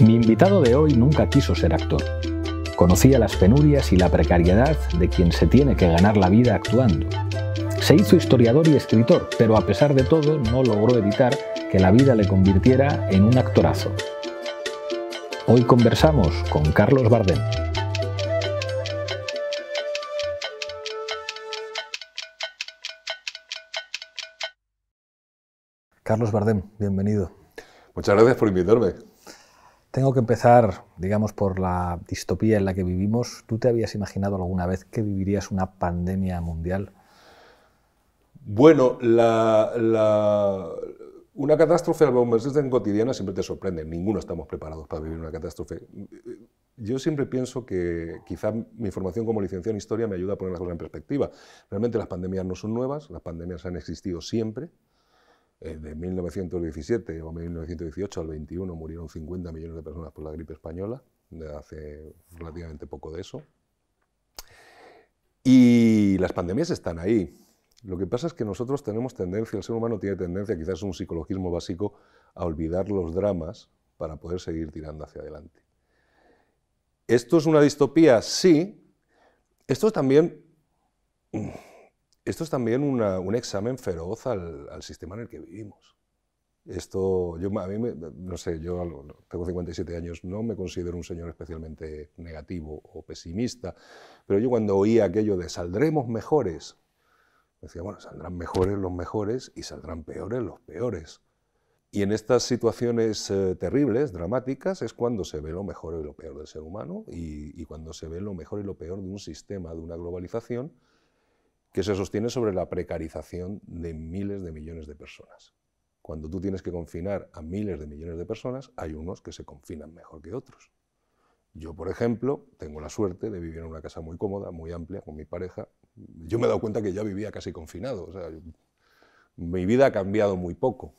Mi invitado de hoy nunca quiso ser actor. Conocía las penurias y la precariedad de quien se tiene que ganar la vida actuando. Se hizo historiador y escritor, pero a pesar de todo no logró evitar que la vida le convirtiera en un actorazo. Hoy conversamos con Carlos Bardem. Carlos Bardem, bienvenido. Muchas gracias por invitarme. Tengo que empezar, digamos, por la distopía en la que vivimos. ¿Tú te habías imaginado alguna vez que vivirías una pandemia mundial? Bueno, una catástrofe al convertirse en cotidiana siempre te sorprende. Ninguno estamos preparados para vivir una catástrofe. Yo siempre pienso que quizá mi formación como licenciado en historia me ayuda a poner las cosas en perspectiva. Realmente las pandemias no son nuevas, las pandemias han existido siempre. Eh, de 1917 o 1918 al 21 murieron 50 millones de personas por la gripe española, hace relativamente poco de eso. Y las pandemias están ahí. Lo que pasa es que nosotros tenemos tendencia, el ser humano tiene tendencia, quizás es un psicológico básico, a olvidar los dramas para poder seguir tirando hacia adelante. ¿Esto es una distopía? Sí. Esto es también esto es también un examen feroz al, sistema en el que vivimos. Esto, yo, a mí, no sé, yo tengo 57 años, no me considero un señor especialmente negativo o pesimista, pero yo cuando oía aquello de saldremos mejores, decía, bueno, saldrán mejores los mejores y saldrán peores los peores. Y en estas situaciones eh, terribles, dramáticas, es cuando se ve lo mejor y lo peor del ser humano y, y cuando se ve lo mejor y lo peor de un sistema, de una globalización que se sostiene sobre la precarización de miles de millones de personas. Cuando tú tienes que confinar a miles de millones de personas, hay unos que se confinan mejor que otros. Yo, por ejemplo, tengo la suerte de vivir en una casa muy cómoda, muy amplia, con mi pareja. Yo me he dado cuenta que ya vivía casi confinado. O sea, mi vida ha cambiado muy poco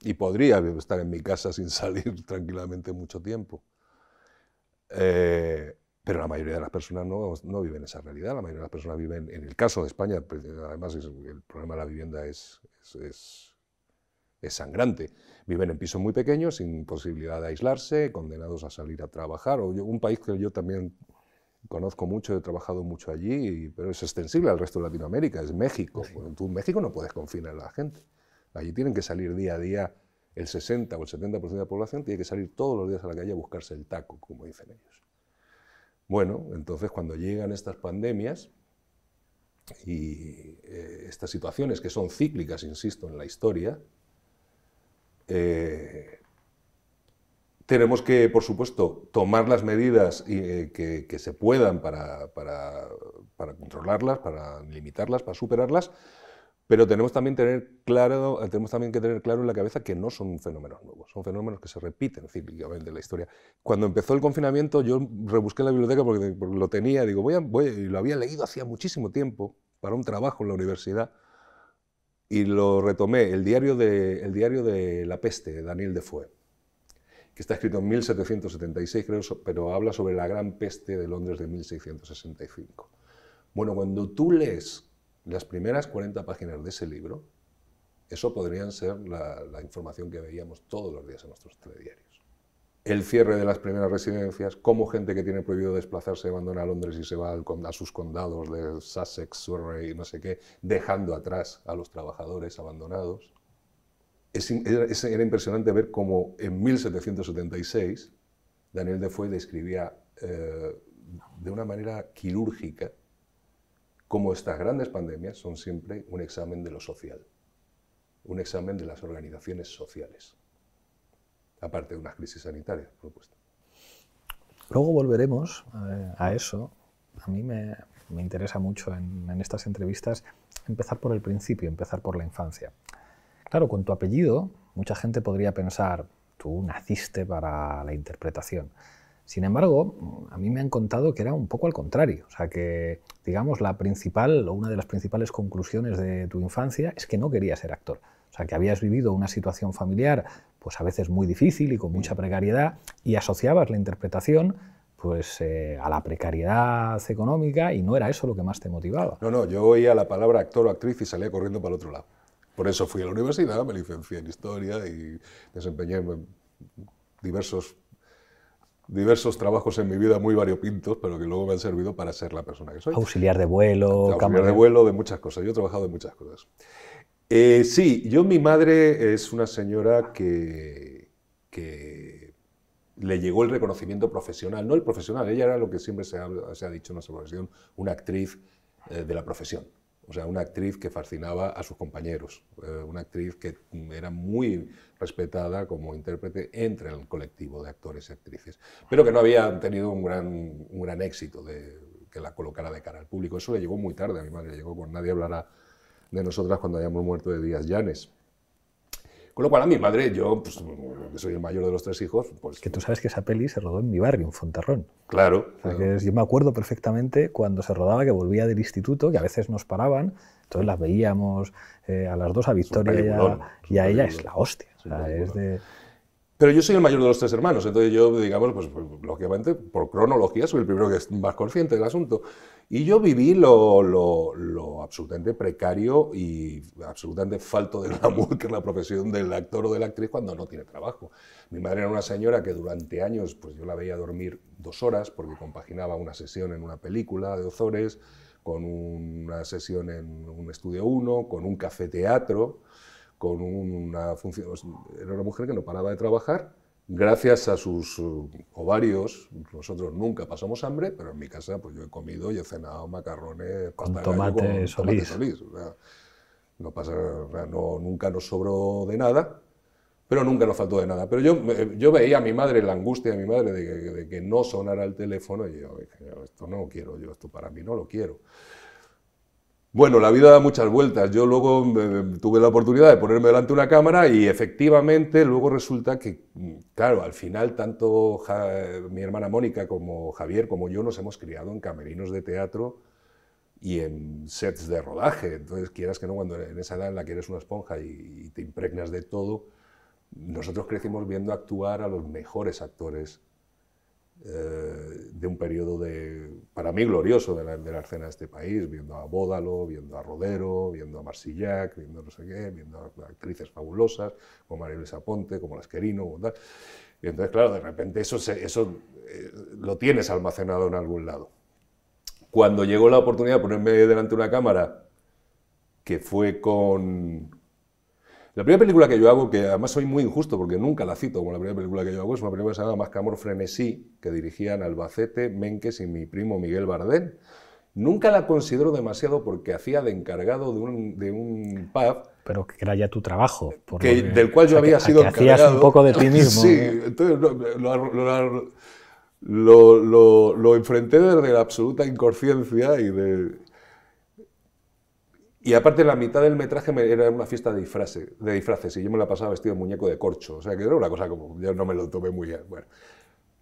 y podría estar en mi casa sin salir tranquilamente mucho tiempo. Eh, pero la mayoría de las personas no, no, viven esa realidad, la mayoría de las personas viven, en el caso de España, pues, además el problema de la vivienda es, es, es, sangrante, viven en pisos muy pequeños, sin posibilidad de aislarse, condenados a salir a trabajar, o un país que yo también conozco mucho, he trabajado mucho allí, pero es extensible al resto de Latinoamérica, es México. tú en México no puedes confinar a la gente, allí tienen que salir día a día el 60 o el 70% de la población tiene que salir todos los días a la calle a buscarse el taco, como dicen ellos. Bueno, entonces cuando llegan estas pandemias y eh, estas situaciones que son cíclicas, insisto, en la historia, eh, tenemos que, por supuesto, tomar las medidas eh, que, se puedan para controlarlas, para limitarlas, para superarlas, pero tenemos también, tener claro, tenemos también que tener claro en la cabeza que no son fenómenos nuevos, son fenómenos que se repiten cíclicamente en la historia. Cuando empezó el confinamiento, yo rebusqué la biblioteca porque, lo tenía, digo, voy, a, voy y lo había leído hacía muchísimo tiempo para un trabajo en la universidad y lo retomé, el diario de, el diario de La peste, de Daniel Defoe, que está escrito en 1776, creo, pero habla sobre la gran peste de Londres de 1665. Bueno, cuando tú lees las primeras 40 páginas de ese libro, eso podrían ser la, información que veíamos todos los días en nuestros telediarios. El cierre de las primeras residencias, cómo gente que tiene prohibido desplazarse abandona Londres y se va a sus condados de Sussex, Surrey, no sé qué, dejando atrás a los trabajadores abandonados. era impresionante ver cómo en 1776 Daniel Defoe describía eh, de una manera quirúrgica como estas grandes pandemias son siempre un examen de lo social, un examen de las organizaciones sociales, aparte de unas crisis sanitarias, por supuesto. Luego volveremos eh, a eso. A mí me, interesa mucho en, en, estas entrevistas empezar por el principio, empezar por la infancia. Claro, con tu apellido, mucha gente podría pensar, tú naciste para la interpretación. Sin embargo, a mí me han contado que era un poco al contrario, o sea que, digamos, la principal o una de las principales conclusiones de tu infancia es que no querías ser actor, o sea que habías vivido una situación familiar, pues a veces muy difícil y con mucha precariedad, y asociabas la interpretación pues eh, a la precariedad económica y no era eso lo que más te motivaba. No, no, yo oía la palabra actor o actriz y salía corriendo para el otro lado. Por eso fui a la universidad, me licencié en historia y desempeñé diversos diversos trabajos en mi vida muy variopintos, pero que luego me han servido para ser la persona que soy. Auxiliar de vuelo, Auxiliar de vuelo, de muchas cosas. Yo he trabajado en muchas cosas. Eh, sí, yo, mi madre es una señora que, que le llegó el reconocimiento profesional, no el profesional, ella era lo que siempre se ha, se ha dicho en nuestra profesión, una actriz eh, de la profesión. O sea, una actriz que fascinaba a sus compañeros, eh, una actriz que era muy respetada como intérprete entre el colectivo de actores y actrices, pero que no había tenido un gran, un gran éxito de que la colocara de cara al público. Eso le llegó muy tarde a mi madre, llegó con Nadie hablará de nosotras cuando hayamos muerto de Díaz Llanes. Con lo cual a mi madre, yo, pues, que soy el mayor de los tres hijos, pues... Que tú sabes que esa peli se rodó en mi barrio, en Fontarrón. Claro. O sea, que yo me acuerdo perfectamente cuando se rodaba, que volvía del instituto, que a veces nos paraban, entonces las veíamos eh, a las dos, a Victoria y a, y a ella, es la hostia. O sea, es de... Pero yo soy el mayor de los tres hermanos, entonces yo, digamos, pues, pues, lógicamente, por cronología, soy el primero que es más consciente del asunto. Y yo viví lo, lo, lo, absolutamente precario y absolutamente falto de glamour que es la profesión del actor o de la actriz cuando no tiene trabajo. Mi madre era una señora que durante años, pues yo la veía dormir dos horas porque compaginaba una sesión en una película de Ozores, con una sesión en un estudio 1, con un café teatro con una función. Era una mujer que no paraba de trabajar. Gracias a sus uh, ovarios, nosotros nunca pasamos hambre, pero en mi casa pues yo he comido y he cenado macarrones, con tomate, con solís. solís. O sea, no pasa, no, nunca nos sobró de nada, pero nunca nos faltó de nada. Pero yo, yo veía a mi madre, la angustia de mi madre de que, de que no sonara el teléfono y yo dije, esto no lo quiero, yo esto para mí no lo quiero. Bueno, la vida da muchas vueltas. Yo luego tuve la oportunidad de ponerme delante de una cámara y efectivamente luego resulta que, claro, al final tanto mi hermana Mónica como Javier como yo nos hemos criado en camerinos de teatro y en sets de rodaje. Entonces, quieras que no, cuando en esa edad en la que eres una esponja y te impregnas de todo, nosotros crecimos viendo actuar a los mejores actores eh, de un periodo de, para mí glorioso de la, de escena de este país, viendo a Bódalo, viendo a Rodero, viendo a Marsillac, viendo no sé qué, viendo a actrices fabulosas como María Luisa Ponte, como Las Querino, tal. Y entonces, claro, de repente eso, eso eh, lo tienes almacenado en algún lado. Cuando llegó la oportunidad de ponerme delante de una cámara, que fue con, la primera película que yo hago, que además soy muy injusto porque nunca la cito como la primera película que yo hago, es una película que se llama Más que amor frenesí, que dirigían Albacete, Menkes y mi primo Miguel Bardén. Nunca la considero demasiado porque hacía de encargado de un, de un pub. Pero que era ya tu trabajo. Por que, del cual yo o sea, había que, sido que encargado. hacías un poco de ti mismo. sí, entonces lo, lo, lo, lo, enfrenté desde la absoluta inconsciencia y de, y aparte, la mitad del metraje era una fiesta de disfraces, de disfraces y yo me la pasaba vestido de muñeco de corcho. O sea, que era una cosa como. Yo no me lo tomé muy bien. Bueno.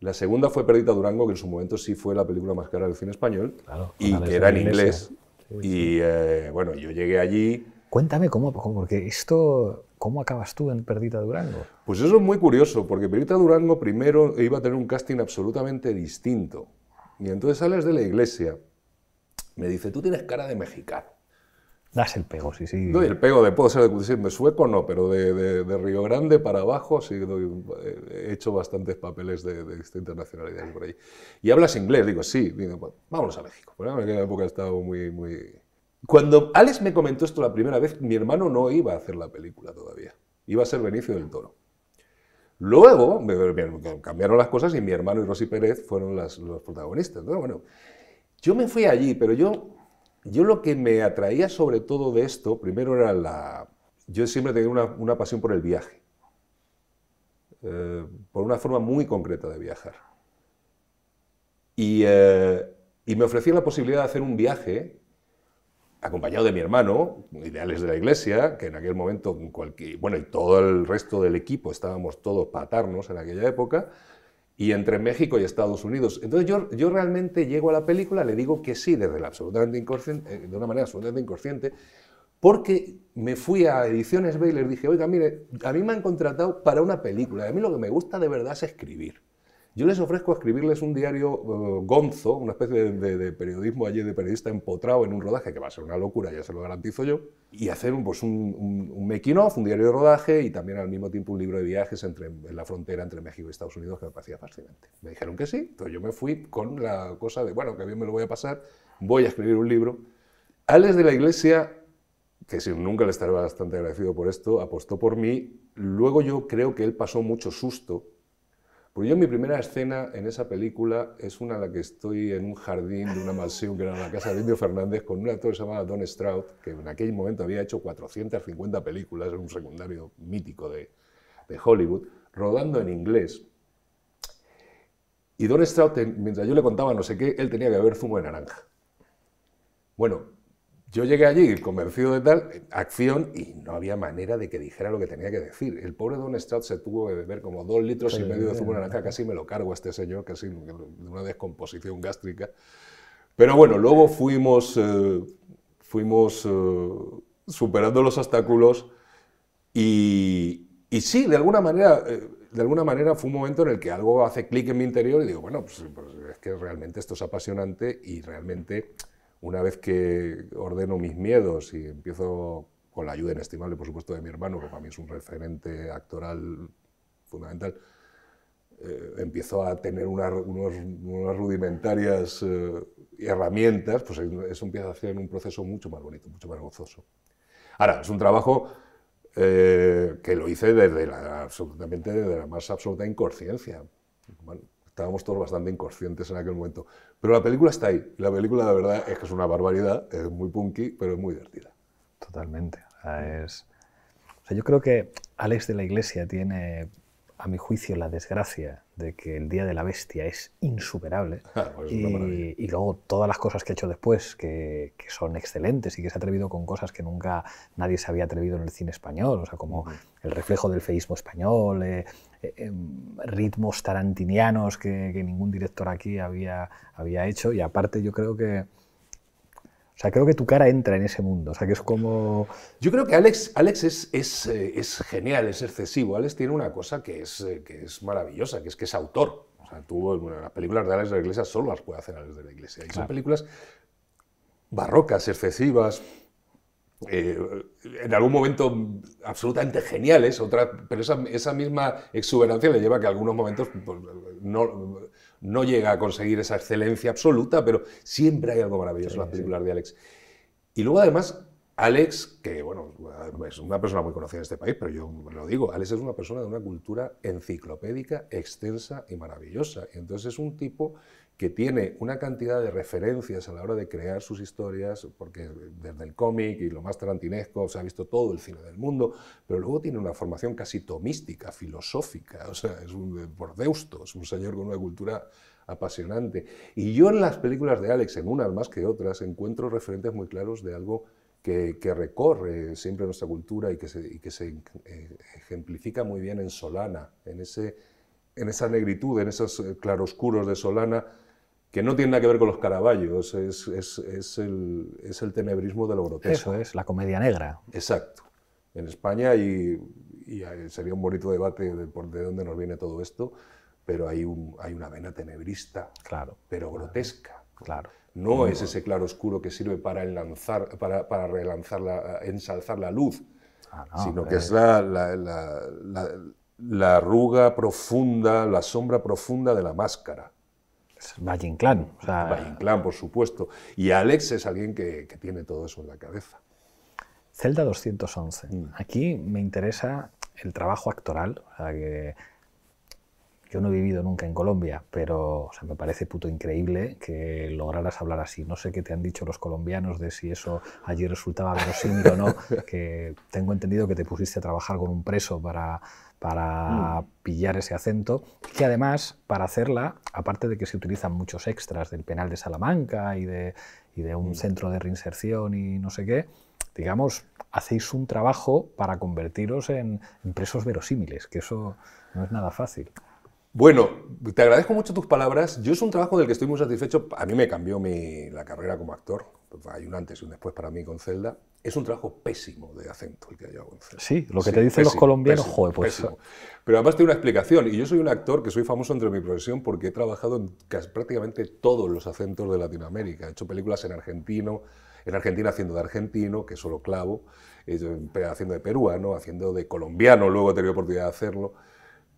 La segunda fue Perdita Durango, que en su momento sí fue la película más cara del cine español claro, y que era en inglés. Sí, sí. Y eh, bueno, yo llegué allí. Cuéntame cómo, porque esto. ¿Cómo acabas tú en Perdita Durango? Pues eso es muy curioso, porque Perdita Durango primero iba a tener un casting absolutamente distinto. Y entonces sales de la iglesia, me dice, tú tienes cara de mexicano. Das el pego, sí, sí. Doy el pego de, puedo ser de, de sueco, no, pero de, de, de, Río Grande para abajo sí doy, he hecho bastantes papeles de, distintas nacionalidades por ahí. Y hablas inglés, digo, sí, digo, bueno, vámonos a México. Bueno, en aquella época estaba muy, muy... Cuando Alex me comentó esto la primera vez, mi hermano no iba a hacer la película todavía, iba a ser Benicio del Toro. Luego me, me, cambiaron las cosas y mi hermano y Rosy Pérez fueron las, los protagonistas. Bueno, yo me fui allí, pero yo yo lo que me atraía sobre todo de esto, primero era la... Yo siempre tenía una, una pasión por el viaje, eh, por una forma muy concreta de viajar. Y, eh, y, me ofrecían la posibilidad de hacer un viaje acompañado de mi hermano, ideales de la iglesia, que en aquel momento, cualquier, bueno, y todo el resto del equipo, estábamos todos patarnos en aquella época, y entre México y Estados Unidos. Entonces yo, yo realmente llego a la película, le digo que sí, desde la absolutamente inconsciente, de una manera absolutamente inconsciente, porque me fui a Ediciones B y les dije, oiga, mire, a mí me han contratado para una película, a mí lo que me gusta de verdad es escribir. Yo les ofrezco escribirles un diario eh, gonzo, una especie de, periodismo allí, de periodista empotrado en un rodaje, que va a ser una locura, ya se lo garantizo yo, y hacer un, pues un, un, making of, un diario de rodaje y también al mismo tiempo un libro de viajes entre, en la frontera entre México y Estados Unidos que me parecía fascinante. Me dijeron que sí, entonces yo me fui con la cosa de, bueno, que bien me lo voy a pasar, voy a escribir un libro. Alex de la Iglesia, que si nunca le estaré bastante agradecido por esto, apostó por mí. Luego yo creo que él pasó mucho susto porque yo mi primera escena en esa película es una en la que estoy en un jardín de una mansión que era la casa de Indio Fernández con un actor llamaba Don Stroud, que en aquel momento había hecho 450 películas, era un secundario mítico de, de Hollywood, rodando en inglés. Y Don Stroud, mientras yo le contaba no sé qué, él tenía que beber zumo de naranja. Bueno, yo llegué allí convencido de tal, acción, y no había manera de que dijera lo que tenía que decir. El pobre Don Stroud se tuvo que beber como dos litros y medio de zumo de naranja, casi me lo cargo a este señor, casi de una descomposición gástrica. Pero bueno, luego fuimos, eh, fuimos eh, superando los obstáculos y, y, sí, de alguna manera... Eh, de alguna manera fue un momento en el que algo hace clic en mi interior y digo, bueno, pues, pues es que realmente esto es apasionante y realmente una vez que ordeno mis miedos y empiezo con la ayuda inestimable, por supuesto, de mi hermano, que para mí es un referente actoral fundamental, eh, empiezo a tener unas rudimentarias eh, herramientas, pues eso empieza a hacer un proceso mucho más bonito, mucho más gozoso. Ahora, es un trabajo eh, que lo hice desde la, absolutamente desde la más absoluta inconsciencia. Bueno, estábamos todos bastante inconscientes en aquel momento. Pero la película está ahí. La película, la verdad, es que es una barbaridad, es muy punky, pero es muy divertida. Totalmente. es... o sea, yo creo que Alex de la Iglesia tiene a mi juicio, la desgracia de que el Día de la Bestia es insuperable. Ah, pues y, luego todas las cosas que ha hecho después, que, son excelentes y que se ha atrevido con cosas que nunca nadie se había atrevido en el cine español, o sea, como el reflejo del feísmo español, eh, eh, em, ritmos tarantinianos que, que, ningún director aquí había, había hecho. Y aparte yo creo que o sea, creo que tu cara entra en ese mundo. O sea, que es como. Yo creo que Alex, Alex es, es, eh, es genial, es excesivo. Alex tiene una cosa que es, que es maravillosa, que es que es autor. O sea, tú, las películas de Alex de la Iglesia solo las puede hacer Alex de la Iglesia. Y son películas barrocas, excesivas, eh, en algún momento absolutamente geniales, otra, pero esa, esa, misma exuberancia le lleva a que en algunos momentos pues, no, no llega a conseguir esa excelencia absoluta, pero siempre hay algo maravilloso en las películas de Alex. Y luego además, Alex, que bueno, es una persona muy conocida en este país, pero yo lo digo, Alex es una persona de una cultura enciclopédica, extensa y maravillosa. Y entonces es un tipo que tiene una cantidad de referencias a la hora de crear sus historias, porque desde el cómic y lo más tarantinesco se ha visto todo el cine del mundo, pero luego tiene una formación casi tomística, filosófica, o sea, es un por Deusto, es un señor con una cultura apasionante. Y yo en las películas de Alex, en unas más que otras, encuentro referentes muy claros de algo que, recorre siempre nuestra cultura y que se, y que se eh, ejemplifica muy bien en Solana, en, ese, en esa negritud, en esos eh, claroscuros de Solana, que no tiene nada que ver con los caraballos, es, es, es, el, es, el, tenebrismo de lo grotesco. Eso es, la comedia negra. Exacto. En España, y, y sería un bonito debate de, por, de dónde nos viene todo esto, pero hay, un, hay una vena tenebrista, claro. pero grotesca. Claro. No es ese claro oscuro que sirve para, enlanzar, para, para relanzar la, ensalzar la luz, ah, sino que es la, la, la, la arruga profunda, la sombra profunda de la máscara. Valle Inclán. O sea, Inclán, por supuesto. Y Alex es alguien que, tiene todo eso en la cabeza. Celda 211. Mm. Aquí me interesa el trabajo actoral. O sea, que yo no he vivido nunca en Colombia, pero o sea, me parece puto increíble que lograras hablar así. No sé qué te han dicho los colombianos de si eso allí resultaba verosímil o no, que tengo entendido que te pusiste a trabajar con un preso para para mm. pillar ese acento, que además para hacerla, aparte de que se utilizan muchos extras del penal de Salamanca y de, y de un mm. centro de reinserción y no sé qué, digamos, hacéis un trabajo para convertiros en, presos verosímiles, que eso no es nada fácil. Bueno, te agradezco mucho tus palabras. Yo es un trabajo del que estoy muy satisfecho. A mí me cambió mi, la carrera como actor. Hay un antes y un después para mí con Zelda. Es un trabajo pésimo de acento el que yo hago en Zelda. Sí, lo que te dicen los colombianos, joder, pues. Pésimo. Pero además tiene una explicación. Y yo soy un actor que soy famoso entre mi profesión porque he trabajado en casi, prácticamente todos los acentos de Latinoamérica. He hecho películas en argentino, en Argentina haciendo de argentino, que solo clavo, haciendo de peruano, haciendo de colombiano, luego he tenido oportunidad de hacerlo.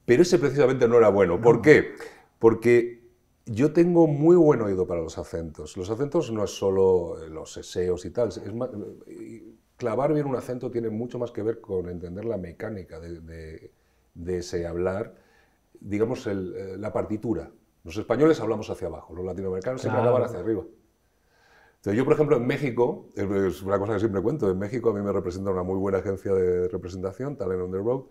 Pero ese precisamente no era bueno. ¿Por qué? Porque yo tengo muy buen oído para los acentos. Los acentos no es solo eh, los eseos y tal. Es clavar bien un acento tiene mucho más que ver con entender la mecánica de, ese hablar, digamos, eh, la partitura. Los españoles hablamos hacia abajo, los latinoamericanos siempre hablaban hacia arriba. Entonces, yo, por ejemplo, en México, es una cosa que siempre cuento, en México a mí me representa una muy buena agencia de representación, Talent on the Road,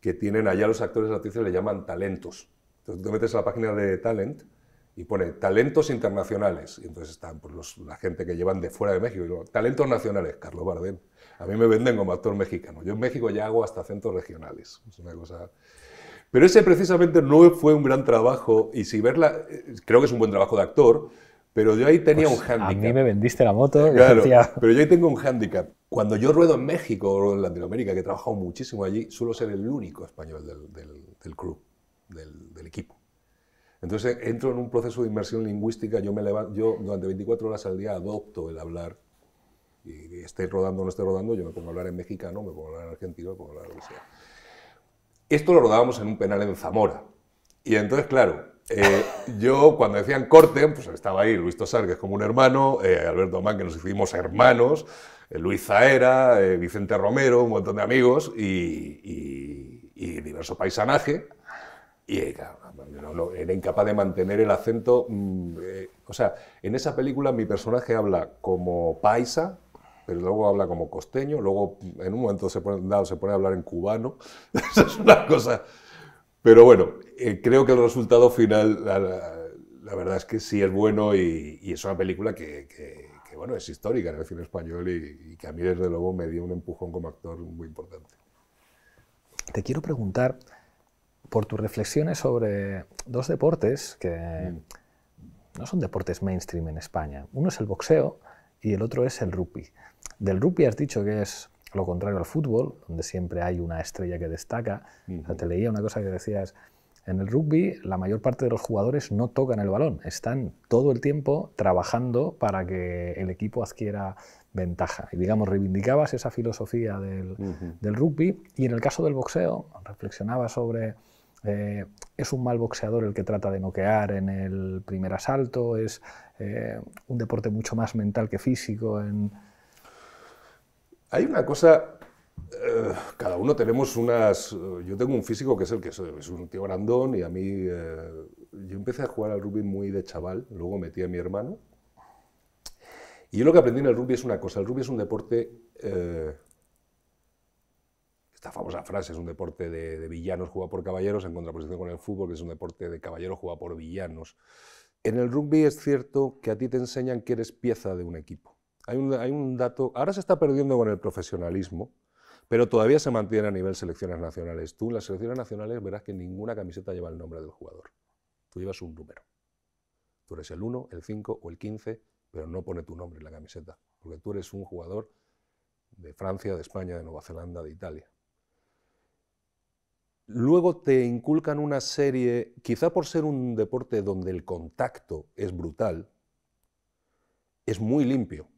que tienen allá los actores y actrices le llaman talentos. Entonces, tú te metes a la página de Talent y pone talentos internacionales. Y entonces están pues, la gente que llevan de fuera de México. Y digo, talentos nacionales, Carlos Bardem. A mí me venden como actor mexicano. Yo en México ya hago hasta acentos regionales. Es una cosa... Pero ese precisamente no fue un gran trabajo. Y si verla, eh, creo que es un buen trabajo de actor, pero yo ahí tenía pues un hándicap. A mí me vendiste la moto. Claro, pero yo ahí tengo un hándicap. Cuando yo ruedo en México o en Latinoamérica, que he trabajado muchísimo allí, suelo ser el único español del, del, crew, del, del, equipo. Entonces entro en un proceso de inmersión lingüística, yo, me levanto, yo durante 24 horas al día adopto el hablar, y, esté rodando o no esté rodando, yo me pongo a hablar en mexicano, me pongo a hablar en argentino, me pongo a hablar en lo que sea. Esto lo rodábamos en un penal en Zamora. Y entonces, claro, eh, yo cuando decían corte, pues estaba ahí Luis Tosar, que es como un hermano, eh, Alberto Man, que nos hicimos hermanos, eh, Luis Zaera, Vicente Romero, un montón de amigos y, diverso paisanaje. Y era incapaz de mantener el acento. Mm, o sea, en esa película mi personaje habla como paisa, pero luego habla como costeño, luego en un momento se pone, se pone a hablar en cubano. es una cosa pero bueno, eh, creo que el resultado final, la, verdad es que sí es bueno y, es una película que, bueno, es histórica en el cine español y, que a mí desde luego me dio un empujón como actor muy importante. Te quiero preguntar por tus reflexiones sobre dos deportes que mm. no son deportes mainstream en España. Uno es el boxeo y el otro es el rugby. Del rugby has dicho que es lo contrario al fútbol, donde siempre hay una estrella que destaca. te leía una cosa que decías, en el rugby la mayor parte de los jugadores no tocan el balón, están todo el tiempo trabajando para que el equipo adquiera ventaja. Y digamos, reivindicabas esa filosofía del, rugby y en el caso del boxeo reflexionaba sobre... Eh, ¿Es un mal boxeador el que trata de noquear en el primer asalto? ¿Es eh, un deporte mucho más mental que físico? En, hay una cosa, eh, cada uno tenemos unas... Yo tengo un físico que es el que soy, es un tío grandón y a mí... Eh, yo empecé a jugar al rugby muy de chaval, luego metí a mi hermano. Y yo lo que aprendí en el rugby es una cosa, el rugby es un deporte... Eh, esta famosa frase es un deporte de, de, villanos jugado por caballeros en contraposición con el fútbol, que es un deporte de caballeros jugado por villanos. En el rugby es cierto que a ti te enseñan que eres pieza de un equipo. Hay un, dato, ahora se está perdiendo con el profesionalismo, pero todavía se mantiene a nivel selecciones nacionales. Tú en las selecciones nacionales verás que ninguna camiseta lleva el nombre del jugador. Tú llevas un número. Tú eres el 1, el 5 o el 15, pero no pone tu nombre en la camiseta, porque tú eres un jugador de Francia, de España, de Nueva Zelanda, de Italia. Luego te inculcan una serie, quizá por ser un deporte donde el contacto es brutal, es muy limpio.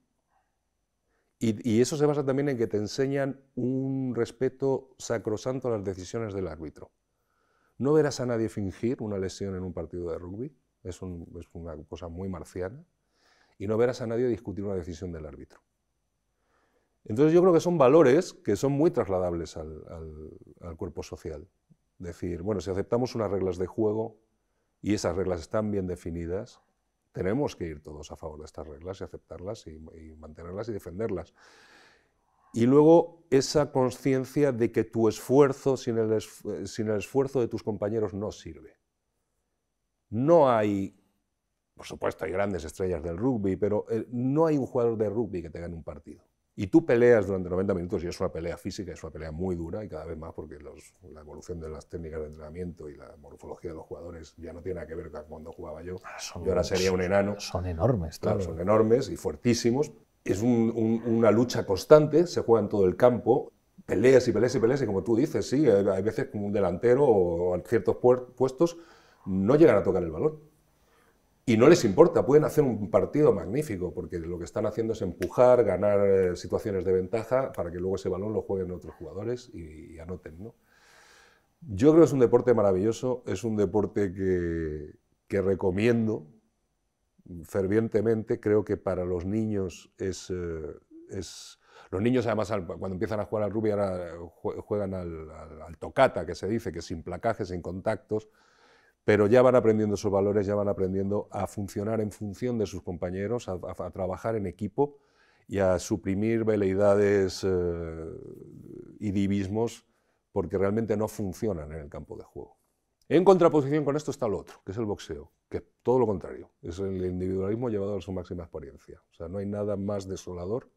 Y, eso se basa también en que te enseñan un respeto sacrosanto a las decisiones del árbitro. No verás a nadie fingir una lesión en un partido de rugby, es, una cosa muy marciana, y no verás a nadie discutir una decisión del árbitro. Entonces yo creo que son valores que son muy trasladables al, cuerpo social. Decir, bueno, si aceptamos unas reglas de juego y esas reglas están bien definidas, tenemos que ir todos a favor de estas reglas y aceptarlas y, mantenerlas y defenderlas. Y luego esa conciencia de que tu esfuerzo sin el, sin el, esfuerzo de tus compañeros no sirve. No hay, por supuesto hay grandes estrellas del rugby, pero eh, no hay un jugador de rugby que te gane un partido. Y tú peleas durante 90 minutos y es una pelea física, es una pelea muy dura y cada vez más porque la evolución de las técnicas de entrenamiento y la morfología de los jugadores ya no tiene nada que ver con cuando jugaba yo. Ah, yo ahora sería un enano. Son enormes, claro. Son enormes y fuertísimos. Es una lucha constante, se juega en todo el campo, peleas y peleas y peleas y como tú dices, sí, hay veces como un delantero o en ciertos puestos no llegan a tocar el balón. Y no les importa, pueden hacer un partido magnífico, porque lo que están haciendo es empujar, ganar eh, situaciones de ventaja para que luego ese balón lo jueguen otros jugadores y, anoten. ¿no? Yo creo que es un deporte maravilloso, es un deporte que, que recomiendo fervientemente. Creo que para los niños es, eh, es los niños además cuando empiezan a jugar al rugby ahora juegan al, al, al, tocata, que se dice, que sin placajes, sin contactos, pero ya van aprendiendo esos valores, ya van aprendiendo a funcionar en función de sus compañeros, a, trabajar en equipo y a suprimir veleidades eh, y divismos porque realmente no funcionan en el campo de juego. En contraposición con esto está lo otro, que es el boxeo, que todo lo contrario, es el individualismo llevado a su máxima experiencia. O sea, no hay nada más desolador,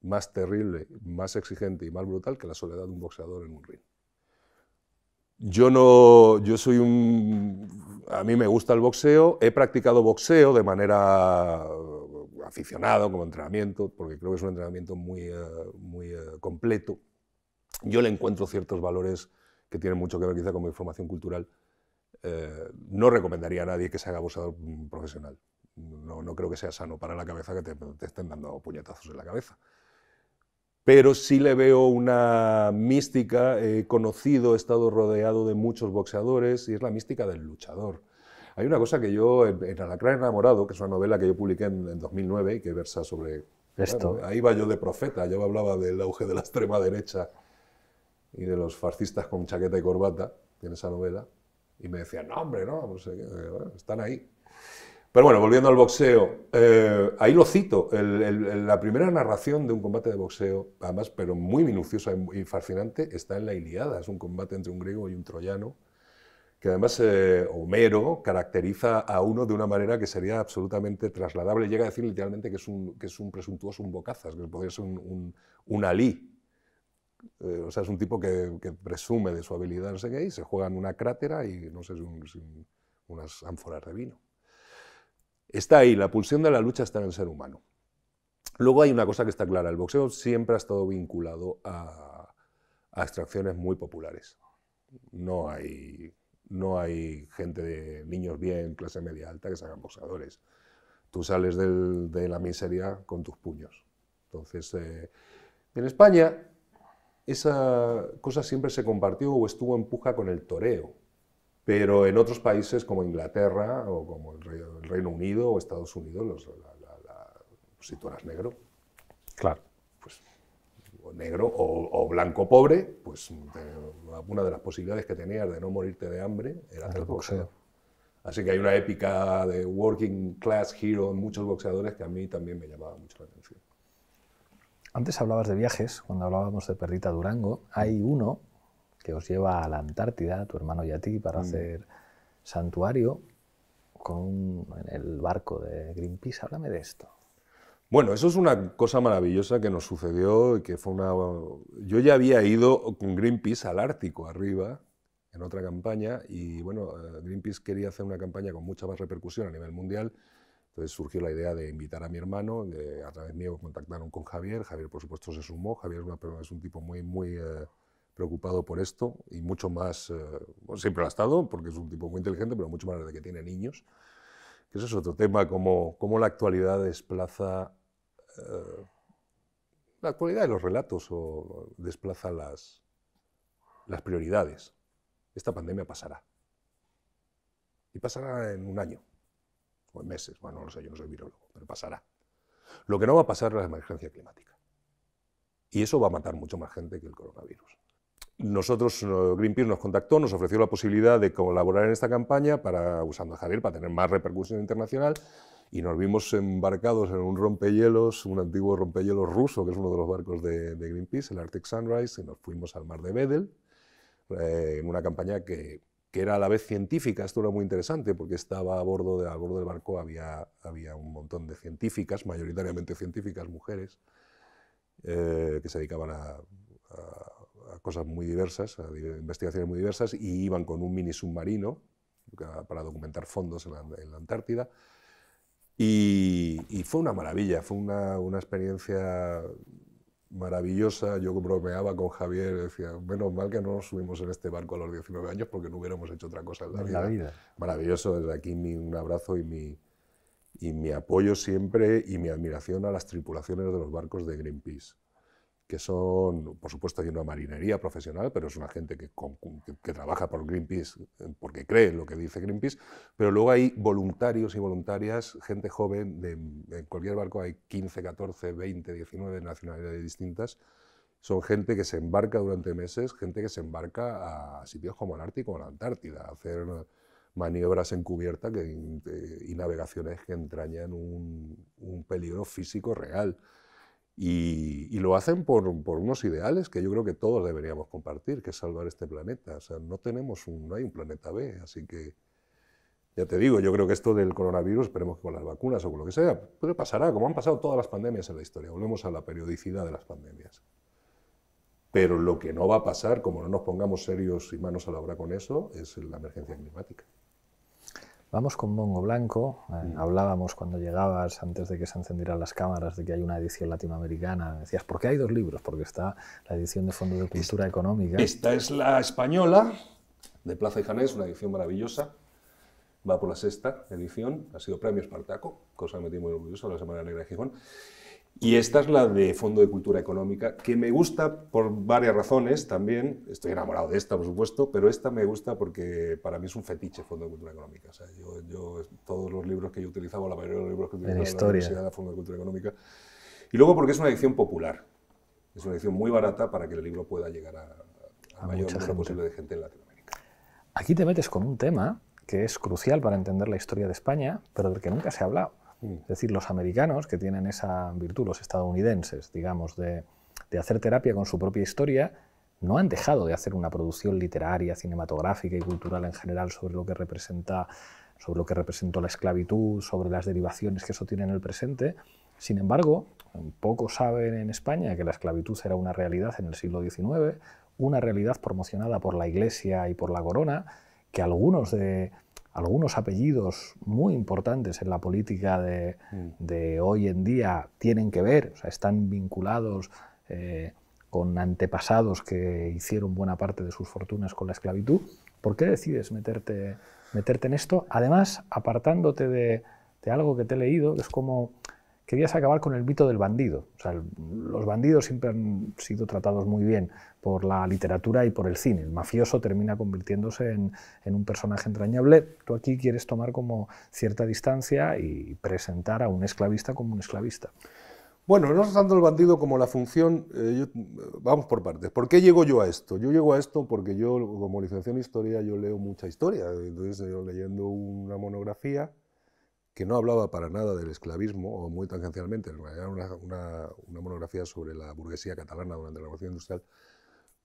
más terrible, más exigente y más brutal que la soledad de un boxeador en un ring. Yo no, yo soy un, a mí me gusta el boxeo, he practicado boxeo de manera uh, aficionado, como entrenamiento, porque creo que es un entrenamiento muy, uh, muy uh, completo. Yo le encuentro ciertos valores que tienen mucho que ver quizá con mi formación cultural. Eh, no recomendaría a nadie que se haga boxeador profesional. No, no, creo que sea sano para la cabeza que te, te estén dando puñetazos en la cabeza pero sí le veo una mística. He conocido, he estado rodeado de muchos boxeadores y es la mística del luchador. Hay una cosa que yo, en Alacrán enamorado, que es una novela que yo publiqué en, 2009 y que versa sobre... Esto. ahí va yo de profeta, yo hablaba del auge de la extrema derecha y de los fascistas con chaqueta y corbata en esa novela, y me decían, no, hombre, no, no sé, están ahí. Pero bueno, volviendo al boxeo, eh, ahí lo cito, la primera narración de un combate de boxeo, además, pero muy minuciosa y fascinante, está en la Iliada, es un combate entre un griego y un troyano, que además eh, Homero caracteriza a uno de una manera que sería absolutamente trasladable, llega a decir literalmente que es un, que es un presuntuoso un bocazas, que podría ser un, un, alí, eh, o sea, es un tipo que, presume de su habilidad, no sé qué, y se juega en una crátera y, no sé, unas ánforas de vino. Está ahí, la pulsión de la lucha está en el ser humano. Luego hay una cosa que está clara, el boxeo siempre ha estado vinculado a, extracciones muy populares. No hay, no hay gente de niños bien, clase media alta, que se hagan boxeadores. Tú sales de la miseria con tus puños. Entonces, eh, en España esa cosa siempre se compartió o estuvo en puja con el toreo. Pero en otros países como Inglaterra o como el, Reino Unido o Estados Unidos, si tú eras negro, claro, pues o negro o, blanco pobre, pues una de las posibilidades que tenías de no morirte de hambre era hacer boxeo. Así que hay una épica de working class hero en muchos boxeadores que a mí también me llamaba mucho la atención. Antes hablabas de viajes, cuando hablábamos de Perrita Durango, hay uno que os lleva a la Antártida, a tu hermano y a ti, para mm. hacer santuario con en el barco de Greenpeace. Háblame de esto. Bueno, eso es una cosa maravillosa que nos sucedió y que fue una... Yo ya había ido con Greenpeace al Ártico arriba, en otra campaña, y bueno, eh, Greenpeace quería hacer una campaña con mucha más repercusión a nivel mundial, entonces surgió la idea de invitar a mi hermano, a través mío contactaron con Javier, Javier por supuesto se sumó, Javier es, un tipo muy, muy... Eh, preocupado por esto y mucho más, eh, siempre lo ha estado, porque es un tipo muy inteligente, pero mucho más de que tiene niños. Que eso es otro tema, cómo, cómo la actualidad desplaza, eh, la actualidad de los relatos o desplaza las, las prioridades. Esta pandemia pasará. Y pasará en un año, o en meses, bueno, no lo sé, yo no soy virólogo, pero pasará. Lo que no va a pasar es la emergencia climática. Y eso va a matar mucho más gente que el coronavirus. Nosotros, Greenpeace nos contactó, nos ofreció la posibilidad de colaborar en esta campaña para, usando a Javier para tener más repercusión internacional y nos vimos embarcados en un rompehielos, un antiguo rompehielos ruso, que es uno de los barcos de, Greenpeace, el Arctic Sunrise, y nos fuimos al mar de Bedel, eh, en una campaña que, que, era a la vez científica. Esto era muy interesante porque estaba a bordo, de, a bordo del barco había, había un montón de científicas, mayoritariamente científicas, mujeres, eh, que se dedicaban a, cosas muy diversas, a investigaciones muy diversas, y iban con un mini submarino para documentar fondos en la, Antártida. Y, fue una maravilla, fue una, una experiencia maravillosa. Yo bromeaba con Javier, decía, menos mal que no nos subimos en este barco a los 19 años porque no hubiéramos hecho otra cosa en la, vida. Maravilloso, desde aquí un abrazo y mi, y mi apoyo siempre y mi admiración a las tripulaciones de los barcos de Greenpeace que son, por supuesto, hay una marinería profesional, pero es una gente que, que, trabaja por Greenpeace eh, porque cree en lo que dice Greenpeace, pero luego hay voluntarios y voluntarias, gente joven, de, en cualquier barco hay 15, 14, 20, 19 nacionalidades distintas, son gente que se embarca durante meses, gente que se embarca a sitios como el Ártico o la Antártida, a hacer maniobras encubiertas que, y navegaciones que entrañan un, un peligro físico real. Y, lo hacen por, unos ideales que yo creo que todos deberíamos compartir, que es salvar este planeta. O sea, no, tenemos un, no hay un planeta B, así que ya te digo, yo creo que esto del coronavirus, esperemos que con las vacunas o con lo que sea, puede pasará, como han pasado todas las pandemias en la historia. Volvemos a la periodicidad de las pandemias. Pero lo que no va a pasar, como no nos pongamos serios y manos a la obra con eso, es la emergencia climática. Vamos con Mongo Blanco. Eh. Hablábamos cuando llegabas, antes de que se encendieran las cámaras, de que hay una edición latinoamericana. Decías, ¿por qué hay dos libros? Porque está la edición de Fondo de Cultura Económica. Esta es la española, de Plaza y Janés, una edición maravillosa. Va por la sexta edición, ha sido premio Espartaco, cosa que me tiene muy orgulloso, la Semana Negra de Gijón. Y esta es la de Fondo de Cultura Económica, que me gusta por varias razones también. Estoy enamorado de esta, por supuesto, pero esta me gusta porque para mí es un fetiche Fondo de Cultura Económica. O sea, yo, todos los libros que yo utilizaba, la mayoría de los libros que utilizaba en la Universidad de Fondo de Cultura Económica. Y luego porque es una edición popular. Es una edición muy barata para que el libro pueda llegar a, a, mayor número posible de gente en Latinoamérica. Aquí te metes con un tema que es crucial para entender la historia de España, pero del que nunca se ha hablado Es decir, los americanos, que tienen esa virtud, los estadounidenses, digamos, de, hacer terapia con su propia historia, no han dejado de hacer una producción literaria, cinematográfica y cultural en general sobre lo que representa sobre lo que representó la esclavitud, sobre las derivaciones que eso tiene en el presente. Sin embargo, pocos saben en España que la esclavitud era una realidad en el siglo XIX, una realidad promocionada por la Iglesia y por la Corona, que algunos de, algunos apellidos muy importantes en la política de, mm. hoy en día tienen que ver, o sea, están vinculados eh, con antepasados que hicieron buena parte de sus fortunas con la esclavitud. ¿Por qué decides meterte, meterte en esto? Además, apartándote de, de algo que te he leído, que es como querías acabar con el mito del bandido. O sea, los bandidos siempre han sido tratados muy bien por la literatura y por el cine. El mafioso termina convirtiéndose en, un personaje entrañable. Tú aquí quieres tomar como cierta distancia y presentar a un esclavista como un esclavista. Bueno, no tanto el bandido como la función, eh, vamos por partes. ¿Por qué llego yo a esto? Yo llego a esto porque yo, como licenciado en historia, yo leo mucha historia. Entonces, yo leyendo una monografía, que no hablaba para nada del esclavismo, o muy tangencialmente, era una, una, monografía sobre la burguesía catalana durante la Revolución Industrial,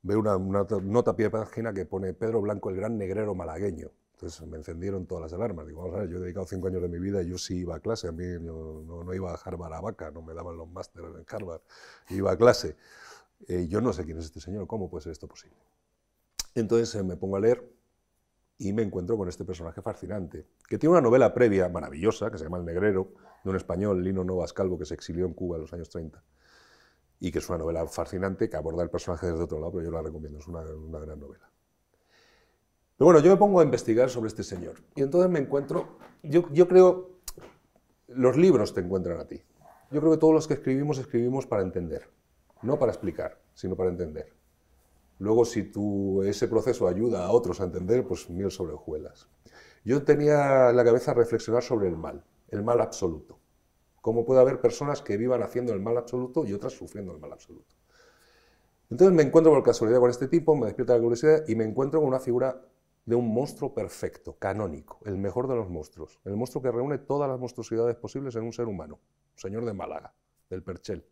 veo una, nota a pie de página que pone Pedro Blanco, el gran negrero malagueño. Entonces me encendieron todas las alarmas. Digo, vamos a ver, yo he dedicado cinco años de mi vida y yo sí iba a clase. A mí no, no, iba a Harvard a vaca, no me daban los másteres en Harvard, iba a clase. Eh, yo no sé quién es este señor, ¿cómo puede ser esto posible? Entonces eh, me pongo a leer y me encuentro con este personaje fascinante, que tiene una novela previa maravillosa, que se llama El Negrero, de un español, Lino Novas Calvo, que se exilió en Cuba en los años 30, y que es una novela fascinante que aborda el personaje desde otro lado, pero yo la recomiendo, es una, gran novela. Pero bueno, yo me pongo a investigar sobre este señor, y entonces me encuentro, yo, yo creo, los libros te encuentran a ti. Yo creo que todos los que escribimos escribimos para entender, no para explicar, sino para entender. Luego, si tú, ese proceso ayuda a otros a entender, pues miel sobre hojuelas. Yo tenía en la cabeza reflexionar sobre el mal, el mal absoluto. Cómo puede haber personas que vivan haciendo el mal absoluto y otras sufriendo el mal absoluto. Entonces me encuentro por casualidad con este tipo, me despierta la curiosidad y me encuentro con una figura de un monstruo perfecto, canónico, el mejor de los monstruos, el monstruo que reúne todas las monstruosidades posibles en un ser humano, señor de Málaga, del Perchel.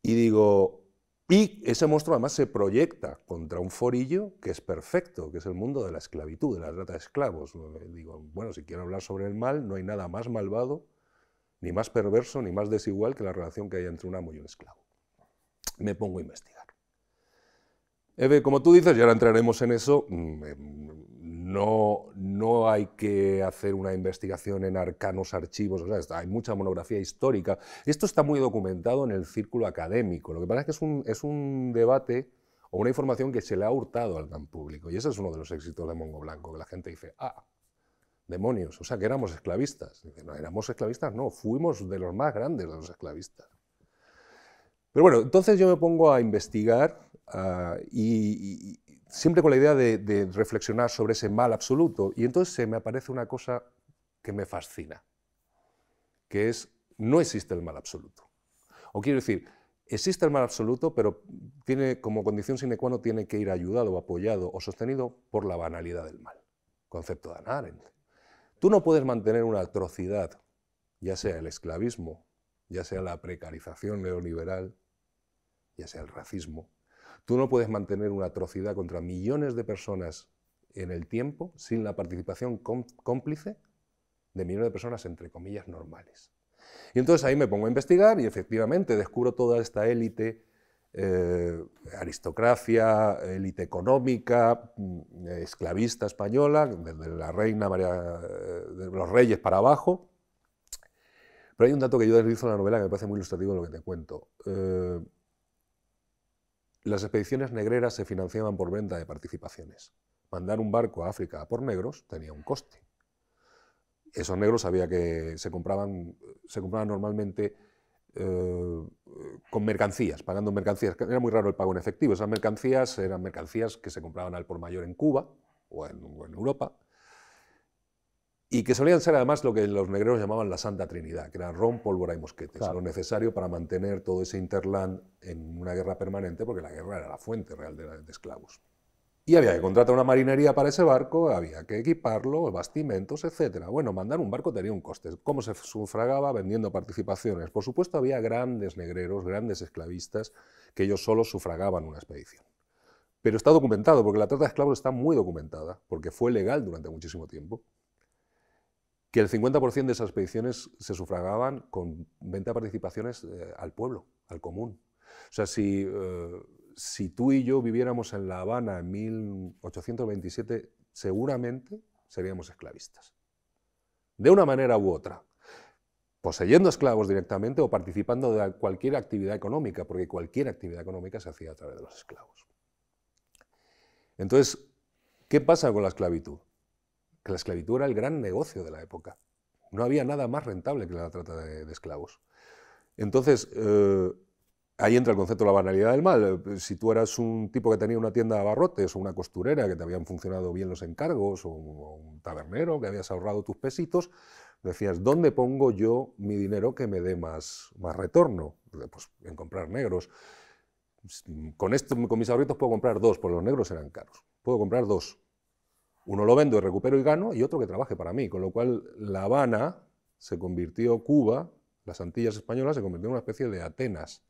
Y digo, y ese monstruo además se proyecta contra un forillo que es perfecto, que es el mundo de la esclavitud, de la trata de esclavos. Digo, bueno, si quiero hablar sobre el mal, no hay nada más malvado ni más perverso, ni más desigual que la relación que hay entre un amo y un esclavo. Me pongo a investigar. Eve, como tú dices, y ahora entraremos en eso, mm, em, no, no hay que hacer una investigación en arcanos archivos, o sea, hay mucha monografía histórica. Esto está muy documentado en el círculo académico. Lo que pasa es que es un, debate o una información que se le ha hurtado al gran público. Y ese es uno de los éxitos de Mongo Blanco, que la gente dice, ah, demonios, o sea, que éramos esclavistas. No, éramos esclavistas, no, fuimos de los más grandes de los esclavistas. Pero bueno, entonces yo me pongo a investigar ah, y, siempre con la idea de, reflexionar sobre ese mal absoluto. Y entonces se me aparece una cosa que me fascina, que es, no existe el mal absoluto. O quiero decir, Existe el mal absoluto, pero tiene como condición sine qua non tiene que ir ayudado, apoyado o sostenido por la banalidad del mal. Concepto de Hannah Arendt. Tú no puedes mantener una atrocidad, ya sea el esclavismo, ya sea la precarización neoliberal, ya sea el racismo. Tú no puedes mantener una atrocidad contra millones de personas en el tiempo sin la participación cómplice de millones de personas, entre comillas, normales. Y entonces ahí me pongo a investigar y efectivamente descubro toda esta élite, eh, aristocracia, élite económica, mm, esclavista española, desde la reina María, eh, los reyes para abajo. Pero hay un dato que yo deslizo en la novela que me parece muy ilustrativo de lo que te cuento. Eh, las expediciones negreras se financiaban por venta de participaciones. Mandar un barco a África por negros tenía un coste esos negros que se compraban, se compraban normalmente eh, con mercancías, pagando mercancías. Era muy raro el pago en efectivo. Esas mercancías eran mercancías que se compraban al por mayor en Cuba o en, Europa y que solían ser además lo que los negreros llamaban la Santa Trinidad, que era ron, pólvora y mosquetes, lo necesario para mantener todo ese interland en una guerra permanente, porque la guerra era la fuente real de esclavos. Y había que contratar una marinería para ese barco, había que equiparlo, bastimentos, etc. Bueno, mandar un barco tenía un coste. ¿Cómo se sufragaba? Vendiendo participaciones. Por supuesto, había grandes negreros, grandes esclavistas, que ellos solo sufragaban una expedición. Pero está documentado, porque la trata de esclavos está muy documentada, porque fue legal durante muchísimo tiempo, que el 50% de esas expediciones se sufragaban con venta de participaciones eh, al pueblo, al común. O sea. Eh, si tú y yo viviéramos en La Habana en 1827, seguramente seríamos esclavistas. De una manera u otra. Poseyendo esclavos directamente o participando de cualquier actividad económica, porque cualquier actividad económica se hacía a través de los esclavos. Entonces, ¿qué pasa con la esclavitud? Que la esclavitud era el gran negocio de la época. No había nada más rentable que la trata de, esclavos. Entonces, eh, Ahí entra el concepto de la banalidad del mal. Si tú eras un tipo que tenía una tienda de abarrotes o una costurera que te habían funcionado bien los encargos o un tabernero que habías ahorrado tus pesitos, decías, ¿dónde pongo yo mi dinero que me dé más, más retorno? Pues en comprar negros. Con, esto, con mis ahorritos puedo comprar dos, porque los negros eran caros. Puedo comprar dos. Uno lo vendo y recupero y gano, y otro que trabaje para mí. Con lo cual, La Habana se convirtió, Cuba, las Antillas españolas, se convirtió en una especie de Atenas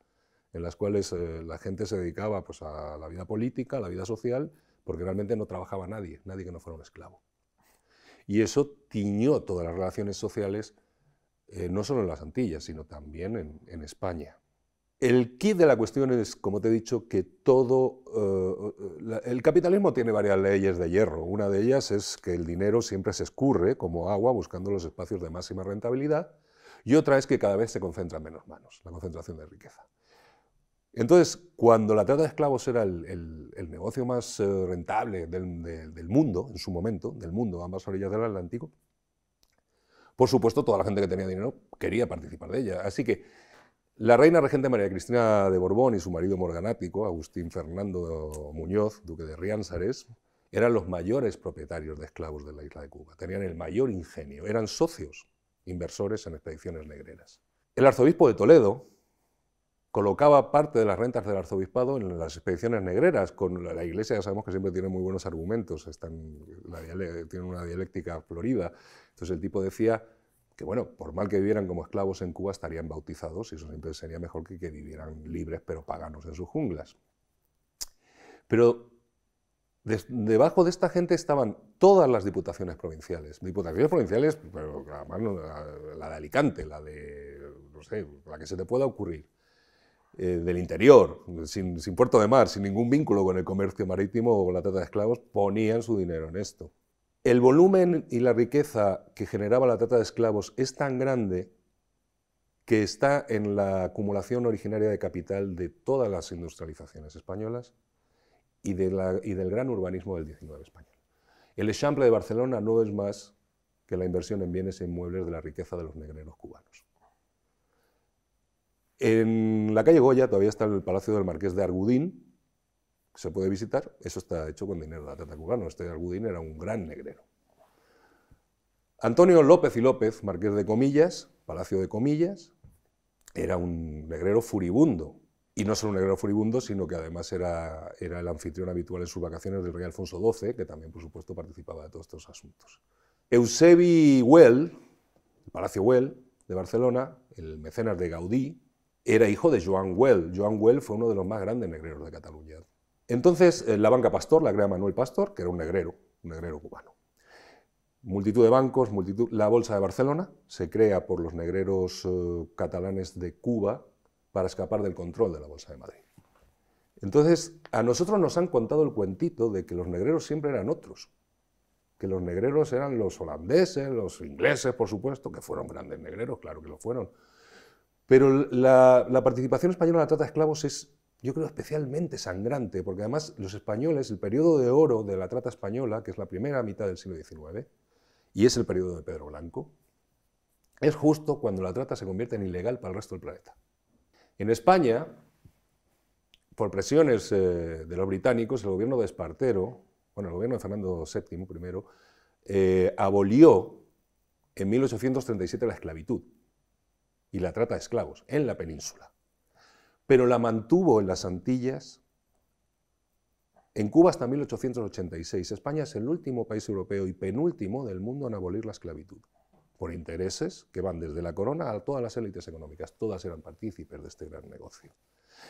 en las cuales eh, la gente se dedicaba pues, a la vida política, a la vida social, porque realmente no trabajaba nadie, nadie que no fuera un esclavo. Y eso tiñó todas las relaciones sociales, eh, no solo en las Antillas, sino también en, España. El kit de la cuestión es, como te he dicho, que todo... Eh, el capitalismo tiene varias leyes de hierro. Una de ellas es que el dinero siempre se escurre como agua buscando los espacios de máxima rentabilidad, y otra es que cada vez se concentra en menos manos, la concentración de riqueza. Entonces, cuando la trata de esclavos era el, negocio más eh, rentable del, mundo, en su momento, del mundo, ambas orillas del Atlántico, por supuesto, toda la gente que tenía dinero quería participar de ella. Así que la reina regente María Cristina de Borbón y su marido morganático, Agustín Fernando Muñoz, duque de Riánsares, eran los mayores propietarios de esclavos de la isla de Cuba. Tenían el mayor ingenio, eran socios inversores en expediciones negreras. El arzobispo de Toledo, colocaba parte de las rentas del arzobispado en las expediciones negreras. Con la, Iglesia ya sabemos que siempre tiene muy buenos argumentos, tienen una dialéctica florida. Entonces el tipo decía que, bueno, por mal que vivieran como esclavos en Cuba, estarían bautizados y eso siempre sería mejor que que vivieran libres pero paganos en sus junglas. Pero debajo de esta gente estaban todas las diputaciones provinciales. Diputaciones provinciales, pero además la, de Alicante, la de, no sé, la que se te pueda ocurrir. Eh, del interior, sin, sin, puerto de mar, sin ningún vínculo con el comercio marítimo o con la trata de esclavos, ponían su dinero en esto. El volumen y la riqueza que generaba la trata de esclavos es tan grande que está en la acumulación originaria de capital de todas las industrializaciones españolas y, del gran urbanismo del 19 español. El Eixample de Barcelona no es más que la inversión en bienes e inmuebles de la riqueza de los negreros cubanos. En la calle Goya todavía está el Palacio del Marqués de Argudín, se puede visitar. Eso está hecho con dinero de la trata cubana. Este Argudín era un gran negrero. Antonio López y López, Marqués de Comillas, Palacio de Comillas, era un negrero furibundo, y no solo un negrero furibundo, sino que además era, el anfitrión habitual en sus vacaciones del rey Alfonso XII, que también, por supuesto, participaba de todos estos asuntos. Eusebi Well, el Palacio Well de Barcelona, el mecenas de Gaudí, era hijo de Joan Well. Joan Well fue uno de los más grandes negreros de Cataluña. Entonces, eh, la banca Pastor la crea Manuel Pastor, que era un negrero, un negrero cubano. Multitud de bancos, multitud... La Bolsa de Barcelona se crea por los negreros eh, catalanes de Cuba, para escapar del control de la Bolsa de Madrid. Entonces, a nosotros nos han contado el cuentito de que los negreros siempre eran otros, que los negreros eran los holandeses, los ingleses, por supuesto, que fueron grandes negreros, claro que lo fueron. Pero la, participación española en la trata de esclavos es, yo creo, especialmente sangrante, porque además los españoles, el periodo de oro de la trata española, que es la primera mitad del siglo XIX, y es el periodo de Pedro Blanco, es justo cuando la trata se convierte en ilegal para el resto del planeta. En España, por presiones eh, de los británicos, el gobierno de Espartero, bueno, el gobierno de Fernando VII primero, eh, abolió en 1837 la esclavitud y la trata de esclavos en la península, pero la mantuvo en las Antillas en Cuba hasta 1886. España es el último país europeo y penúltimo del mundo en abolir la esclavitud por intereses que van desde la corona a todas las élites económicas. Todas eran partícipes de este gran negocio.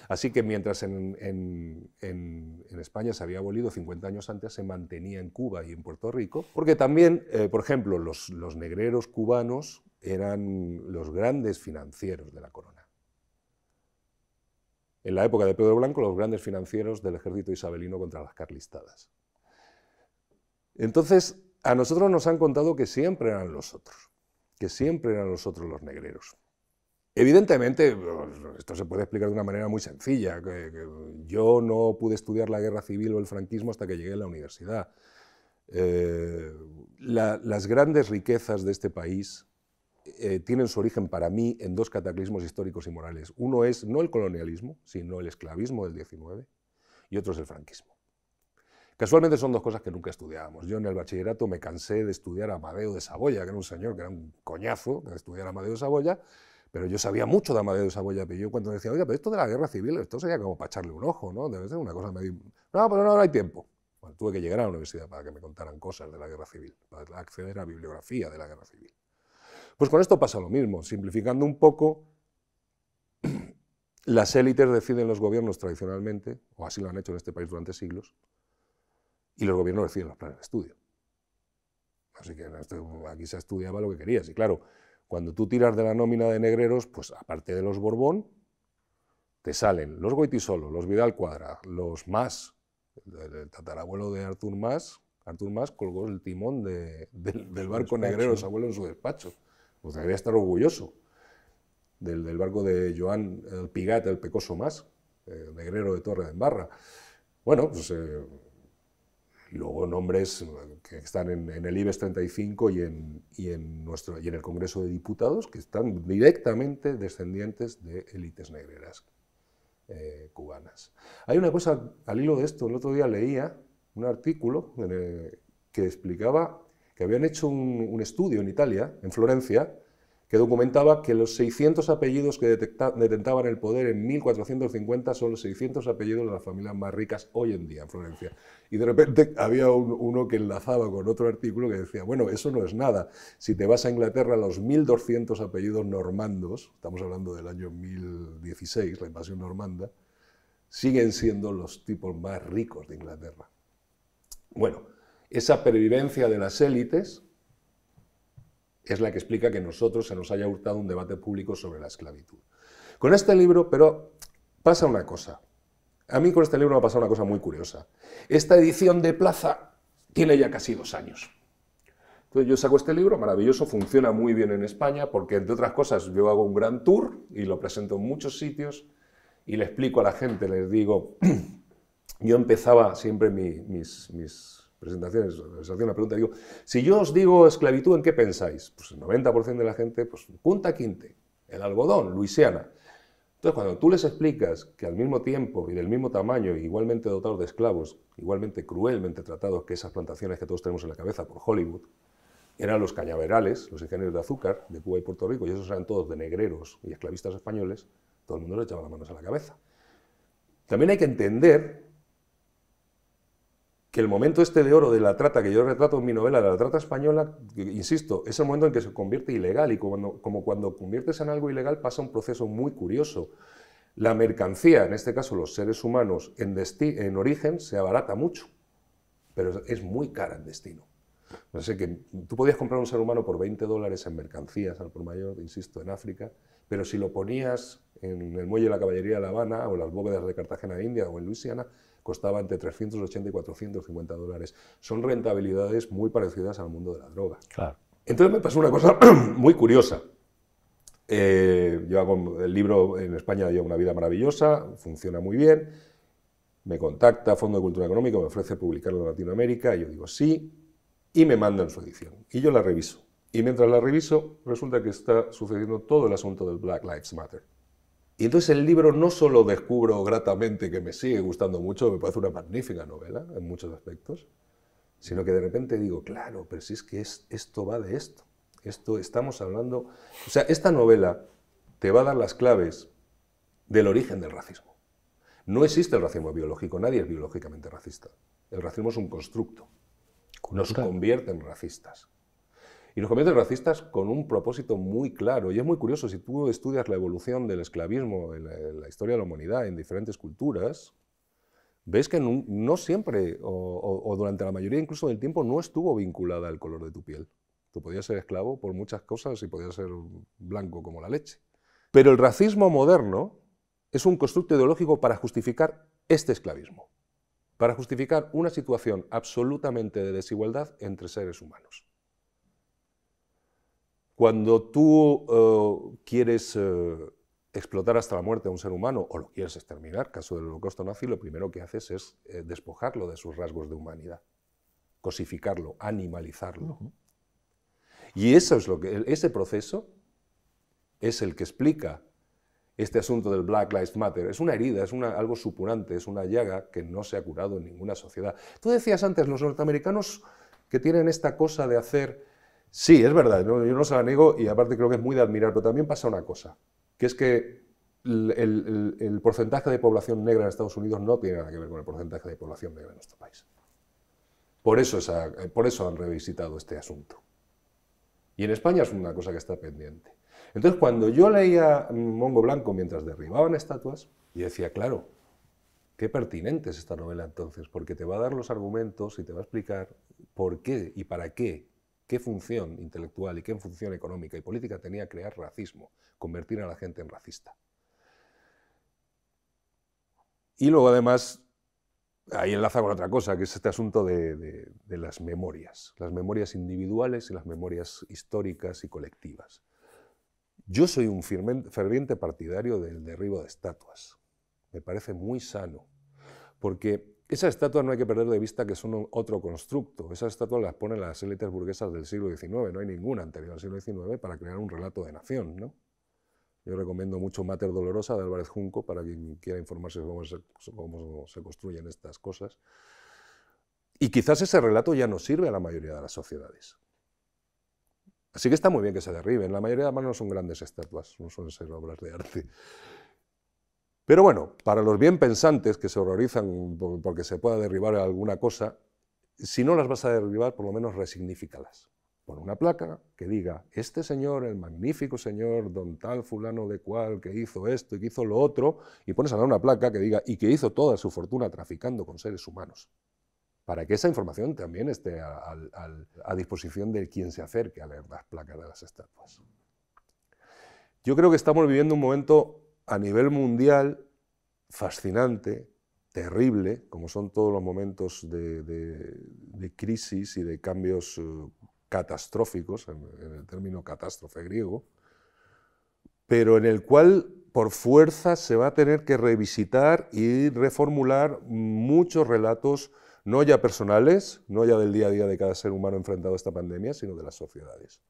Así que mientras en, España se había abolido 50 años antes, se mantenía en Cuba y en Puerto Rico, porque también, eh, por ejemplo, los, los negreros cubanos eran los grandes financieros de la corona. En la época de Pedro Blanco, los grandes financieros del ejército isabelino contra las carlistadas. Entonces, a nosotros nos han contado que siempre eran los otros que siempre eran los otros los negreros. Evidentemente, esto se puede explicar de una manera muy sencilla. yo no pude estudiar la guerra civil o el franquismo hasta que llegué a la universidad. Eh, las grandes riquezas de este país eh, tienen su origen para mí en dos cataclismos históricos y morales. Uno es no el colonialismo, sino el esclavismo del 19, y otro es el franquismo. Casualmente son dos cosas que nunca estudiábamos. Yo en el bachillerato me cansé de estudiar a Amadeo de Saboya, que era un señor que era un coñazo de estudiar a Amadeo de Saboya, pero yo sabía mucho de Amadeo de Saboya, pero yo cuando decía, oiga, pero esto de la guerra civil, esto sería como para echarle un ojo, ¿no? Debe ser una cosa medio... No, pero no, no hay tiempo. Tuve que llegar a la universidad para que me contaran cosas de la guerra civil, para acceder a bibliografía de la guerra civil. Pues con esto pasa lo mismo, simplificando un poco, las élites deciden los gobiernos tradicionalmente, o así lo han hecho en este país durante siglos, y los gobiernos deciden los planes de estudio. Así que aquí se estudiaba lo que querías. Y claro, cuando tú tiras de la nómina de negreros, pues aparte de los Borbón, te salen los Goitisolo, los Vidal Cuadra, los Más, el, tatarabuelo de Artur Más, Artur Más colgó el timón del, barco negrero su abuelo en su despacho. Pues debería estar orgulloso del, barco de Joan el Pigat, el Pecoso Más, el negrero de Torre de Embarra. Bueno, pues eh, luego nombres que están en, el IBEX 35 y en, y, en nuestro, y en el Congreso de Diputados, que están directamente descendientes de élites negreras eh, cubanas. Hay una cosa, al hilo de esto, el otro día leía un artículo que explicaba que habían hecho un estudio en Italia, en Florencia, que documentaba que los 600 apellidos que detentaban el poder en 1450 son los 600 apellidos de las familias más ricas hoy en día en Florencia. Y de repente había uno que enlazaba con otro artículo que decía, bueno, eso no es nada. Si te vas a Inglaterra, los 1200 apellidos normandos, estamos hablando del año 1016, la invasión normanda, siguen siendo los tipos más ricos de Inglaterra. Bueno, esa pervivencia de las élites es la que explica que nosotros se nos haya hurtado un debate público sobre la esclavitud. Con este libro, pero pasa una cosa. A mí con este libro me ha pasado una cosa muy curiosa. Esta edición de Plaza tiene ya casi dos años. Entonces yo saco este libro, maravilloso, funciona muy bien en España, porque entre otras cosas yo hago un gran tour y lo presento en muchos sitios y le explico a la gente, les digo, yo empezaba siempre mis, mis presentaciones, les hacía una pregunta, digo, si yo os digo esclavitud, ¿en qué pensáis? Pues el 90% de la gente, pues Punta Quinte, el algodón, Luisiana. Entonces, cuando tú les explicas que al mismo tiempo y del mismo tamaño, igualmente dotados de esclavos, igualmente cruelmente tratados que esas plantaciones que todos tenemos en la cabeza por Hollywood, eran los cañaverales, los ingenieros de azúcar de Cuba y Puerto Rico, y esos eran todos de negreros y esclavistas españoles, todo el mundo le echaba las manos a la cabeza. También hay que entender que el momento este de oro de la trata que yo retrato en mi novela, de la trata española, insisto, es el momento en que se convierte ilegal y como, cuando conviertes en algo ilegal pasa un proceso muy curioso. La mercancía, en este caso los seres humanos, en, en origen se abarata mucho, pero es muy cara en destino. No sé que tú podías comprar un ser humano por 20 dólares en mercancías al por mayor, insisto, en África, pero si lo ponías en el muelle de la caballería de La Habana o las bóvedas de Cartagena de India o en Luisiana, costaba entre 380 y 450 dólares. Son rentabilidades muy parecidas al mundo de la droga. Claro. Entonces me pasó una cosa muy curiosa. Eh, yo hago el libro en España lleva una vida maravillosa, funciona muy bien. Me contacta Fondo de Cultura Económica, me ofrece publicarlo en Latinoamérica, y yo digo sí, y me mandan su edición. Y yo la reviso. Y mientras la reviso, resulta que está sucediendo todo el asunto del Black Lives Matter. Y entonces el libro no solo descubro gratamente que me sigue gustando mucho, me parece una magnífica novela en muchos aspectos, sino que de repente digo, claro, pero si es que es, esto va de esto. Esto estamos hablando. O sea, esta novela te va a dar las claves del origen del racismo. No existe el racismo biológico, nadie es biológicamente racista. El racismo es un constructo. Nos convierte en racistas. Y nos convierte en racistas con un propósito muy claro. Y es muy curioso, si tú estudias la evolución del esclavismo en la, historia de la humanidad en diferentes culturas, ves que no, siempre, o, durante la mayoría incluso del tiempo, no estuvo vinculada al color de tu piel. Tú podías ser esclavo por muchas cosas y podías ser blanco como la leche. Pero el racismo moderno es un constructo ideológico para justificar este esclavismo, para justificar una situación absolutamente de desigualdad entre seres humanos. Cuando tú eh, quieres eh, explotar hasta la muerte a un ser humano o lo quieres exterminar, caso del holocausto nazi, lo primero que haces es eh, despojarlo de sus rasgos de humanidad, cosificarlo, animalizarlo. Y eso es lo que, ese proceso es el que explica este asunto del Black Lives Matter. Es una herida, es algo supurante, es una llaga que no se ha curado en ninguna sociedad. Tú decías antes, los norteamericanos que tienen esta cosa de hacer Sí, es verdad, yo no se la niego y aparte creo que es muy de admirar, pero también pasa una cosa, que es que el, porcentaje de población negra en Estados Unidos no tiene nada que ver con el porcentaje de población negra en nuestro país. Por eso, por eso han revisitado este asunto. Y en España es una cosa que está pendiente. Entonces, cuando yo leía Mongo Blanco mientras derribaban estatuas, y decía, claro, qué pertinente es esta novela entonces, porque te va a dar los argumentos y te va a explicar por qué y para qué qué función intelectual y qué función económica y política tenía crear racismo, convertir a la gente en racista. Y luego además, ahí enlaza con otra cosa, que es este asunto de, las memorias, las memorias individuales y las memorias históricas y colectivas. Yo soy un ferviente partidario del derribo de estatuas. Me parece muy sano, porque esas estatuas no hay que perder de vista que son otro constructo. Esas estatuas las ponen las élites burguesas del siglo XIX, no hay ninguna anterior al siglo XIX para crear un relato de nación. ¿no? Yo recomiendo mucho Mater Dolorosa de Álvarez Junco para quien quiera informarse de cómo se, construyen estas cosas. Y quizás ese relato ya no sirve a la mayoría de las sociedades. Así que está muy bien que se derriben. La mayoría además no son grandes estatuas, no suelen ser obras de arte. Pero bueno, para los bien pensantes que se horrorizan porque se pueda derribar alguna cosa, si no las vas a derribar, por lo menos resignifícalas. Pon una placa que diga, este señor, el magnífico señor, don tal fulano de cual, que hizo esto y que hizo lo otro, y pones a una placa que diga, y que hizo toda su fortuna traficando con seres humanos. para que esa información también esté a, disposición de quien se acerque a leer las placas de las estatuas. Yo creo que estamos viviendo un momento a nivel mundial fascinante, terrible, como son todos los momentos de, crisis y de cambios eh, catastróficos, en, el término catástrofe griego, pero en el cual por fuerza se va a tener que revisitar y reformular muchos relatos, no ya personales, no ya del día a día de cada ser humano enfrentado a esta pandemia, sino de las sociedades.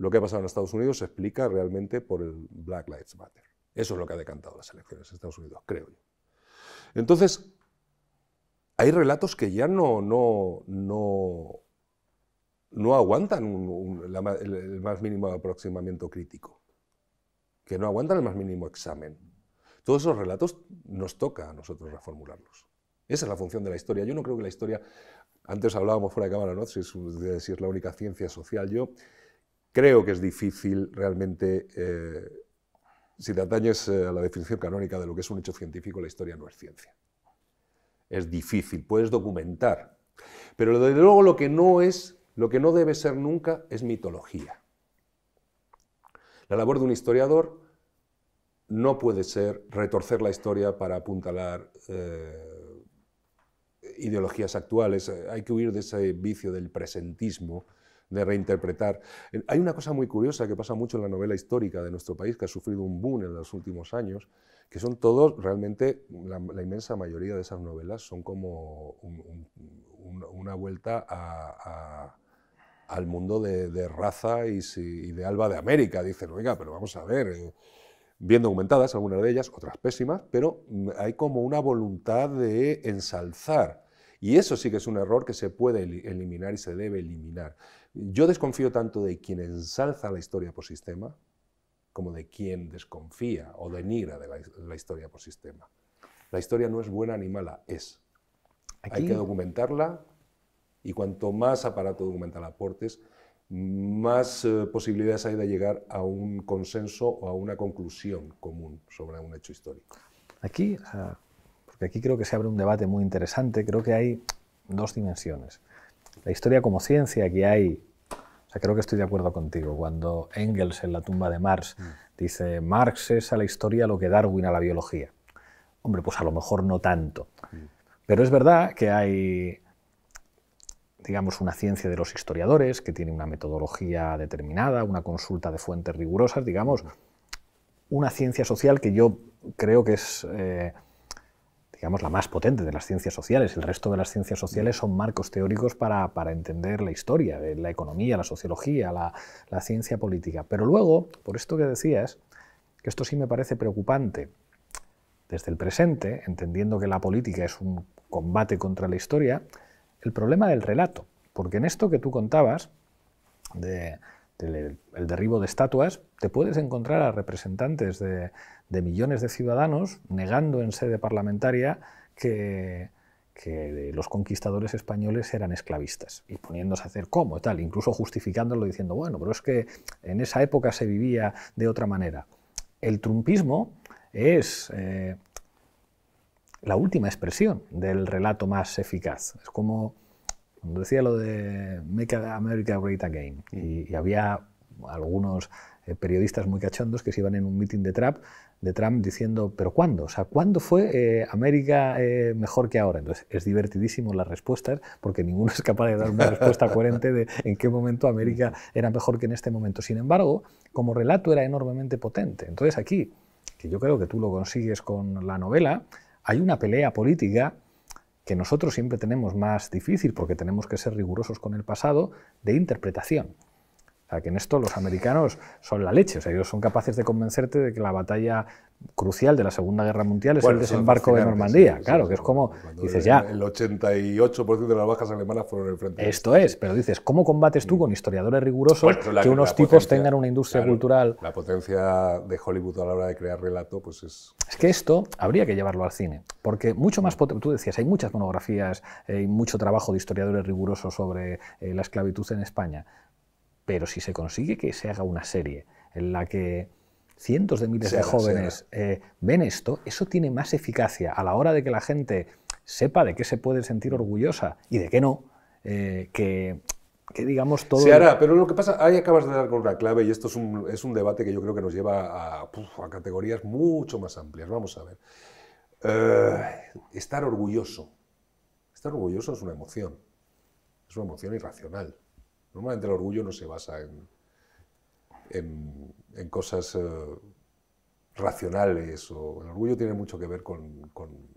Lo que ha pasado en Estados Unidos se explica realmente por el Black Lives Matter. Eso es lo que ha decantado las elecciones en Estados Unidos, creo yo. Entonces, hay relatos que ya no, no, no, no aguantan el, más mínimo aproximamiento crítico, que no aguantan el más mínimo examen. Todos esos relatos nos toca a nosotros reformularlos. Esa es la función de la historia. Yo no creo que la historia, antes hablábamos fuera de cámara, ¿no? si, es, si es la única ciencia social, yo creo que es difícil realmente, eh, si te atañes eh, a la definición canónica de lo que es un hecho científico, la historia no es ciencia. Es difícil, puedes documentar, pero desde luego lo que no es lo que no debe ser nunca es mitología. La labor de un historiador no puede ser retorcer la historia para apuntalar eh, ideologías actuales. Hay que huir de ese vicio del presentismo, de reinterpretar. Hay una cosa muy curiosa que pasa mucho en la novela histórica de nuestro país, que ha sufrido un boom en los últimos años, que son todos, realmente, la, inmensa mayoría de esas novelas son como una vuelta al mundo de, raza y, de alba de América. Dicen, oiga, pero vamos a ver, eh, bien documentadas algunas de ellas, otras pésimas, pero mm, hay como una voluntad de ensalzar. Y eso sí que es un error que se puede eliminar y se debe eliminar. Yo desconfío tanto de quien ensalza la historia por sistema como de quien desconfía o denigra de la, historia por sistema. La historia no es buena ni mala, es. Hay que documentarla, y cuanto más aparato documental aportes, más eh, posibilidades hay de llegar a un consenso o a una conclusión común sobre un hecho histórico. Aquí, porque aquí creo que se abre un debate muy interesante, creo que hay dos dimensiones. La historia como ciencia, que hay, o sea, creo que estoy de acuerdo contigo, cuando Engels en la tumba de Marx mm. dice, Marx es a la historia lo que Darwin a la biología. Hombre, pues a lo mejor no tanto. Mm. Pero es verdad que hay digamos, una ciencia de los historiadores que tiene una metodología determinada, una consulta de fuentes rigurosas, digamos, una ciencia social que yo creo que es, eh, digamos, la más potente de las ciencias sociales. El resto de las ciencias sociales son marcos teóricos para, entender la historia, la economía, la sociología, la, la ciencia política. Pero luego, por esto que decías, que esto sí me parece preocupante desde el presente, entendiendo que la política es un combate contra la historia, el problema del relato, porque en esto que tú contabas, el derribo de estatuas, te puedes encontrar a representantes de, millones de ciudadanos negando en sede parlamentaria que, los conquistadores españoles eran esclavistas y poniéndose a hacer cómo tal, incluso justificándolo diciendo, bueno, pero es que en esa época se vivía de otra manera. El trumpismo es eh, la última expresión del relato más eficaz. Es como cuando decía lo de Make America Great Again y, había algunos eh, periodistas muy cachondos que se iban en un meeting de Trump, de Trump diciendo, ¿pero cuándo? O sea, ¿cuándo fue eh, América eh, mejor que ahora? Entonces, es divertidísimo las respuestas porque ninguno es capaz de dar una respuesta coherente de en qué momento América era mejor que en este momento. Sin embargo, como relato era enormemente potente. Entonces, aquí, que yo creo que tú lo consigues con la novela, hay una pelea política que nosotros siempre tenemos más difícil, porque tenemos que ser rigurosos con el pasado, de interpretación. O sea, que en esto los americanos son la leche, o sea, ellos son capaces de convencerte de que la batalla crucial de la Segunda Guerra Mundial es el desembarco de Normandía, claro, que es como, dices ya... El 88% de las bajas alemanas fueron en frente. Esto es, pero dices, ¿cómo combates tú con historiadores rigurosos que unos tipos tengan una industria cultural? La potencia de Hollywood a la hora de crear relato, pues es... Es que esto habría que llevarlo al cine, porque mucho más tú decías, hay muchas monografías eh, y mucho trabajo de historiadores rigurosos sobre eh, la esclavitud en España, pero si se consigue que se haga una serie en la que cientos de miles de jóvenes eh, ven esto, eso tiene más eficacia a la hora de que la gente sepa de qué se puede sentir orgullosa y de qué no, eh, que, que, digamos todo... Se hará, pero lo que pasa, ahí acabas de dar con una clave y esto es un, es un debate que yo creo que nos lleva a, a categorías mucho más amplias. Vamos a ver. Eh, estar orgulloso. Estar orgulloso es una emoción. Es una emoción irracional. Normalmente el orgullo no se basa en, en, cosas eh, racionales. O, el orgullo tiene mucho que ver con, con,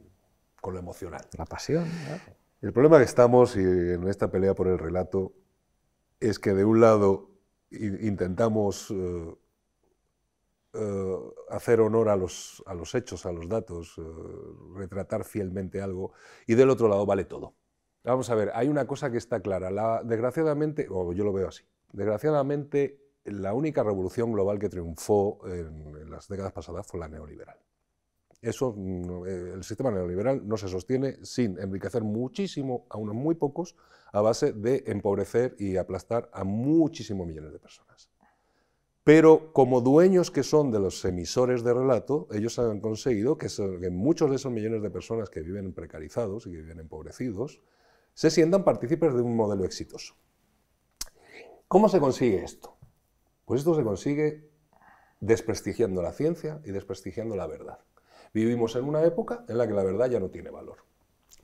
lo emocional. La pasión. El problema que estamos y en esta pelea por el relato es que de un lado intentamos eh, eh, hacer honor a los, a los, hechos, a los datos, retratar fielmente algo, y del otro lado vale todo. Vamos a ver, hay una cosa que está clara. La, desgraciadamente, o yo lo veo así, desgraciadamente la única revolución global que triunfó en, las décadas pasadas fue la neoliberal. Eso, mm, eh, el sistema neoliberal no se sostiene sin enriquecer muchísimo a unos muy pocos a base de empobrecer y aplastar a muchísimos millones de personas. Pero como dueños que son de los emisores de relato, ellos han conseguido que, que muchos de esos millones de personas que viven precarizados y que viven empobrecidos se sientan partícipes de un modelo exitoso. ¿Cómo se consigue esto? Pues esto se consigue desprestigiando la ciencia y desprestigiando la verdad. Vivimos en una época en la que la verdad ya no tiene valor.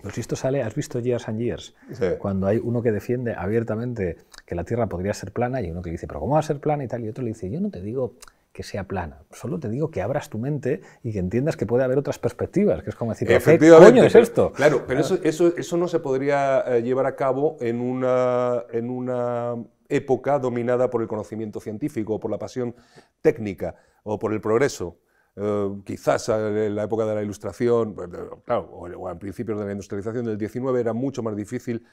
Pues esto sale, ¿has visto Years and Years? Cuando hay uno que defiende abiertamente que la Tierra podría ser plana y uno que dice, pero ¿cómo va a ser plana y tal? Y otro le dice, yo no te digo que sea plana, solo te digo que abras tu mente y que entiendas que puede haber otras perspectivas, que es como decir, ¿qué coño es esto? Claro, pero eso, eso, eso no se podría eh, llevar a cabo en una, en una época dominada por el conocimiento científico, o por la pasión técnica o por el progreso. Eh, quizás en la época de la Ilustración, pues, claro, o, a principios de la industrialización del 19 era mucho más difícil.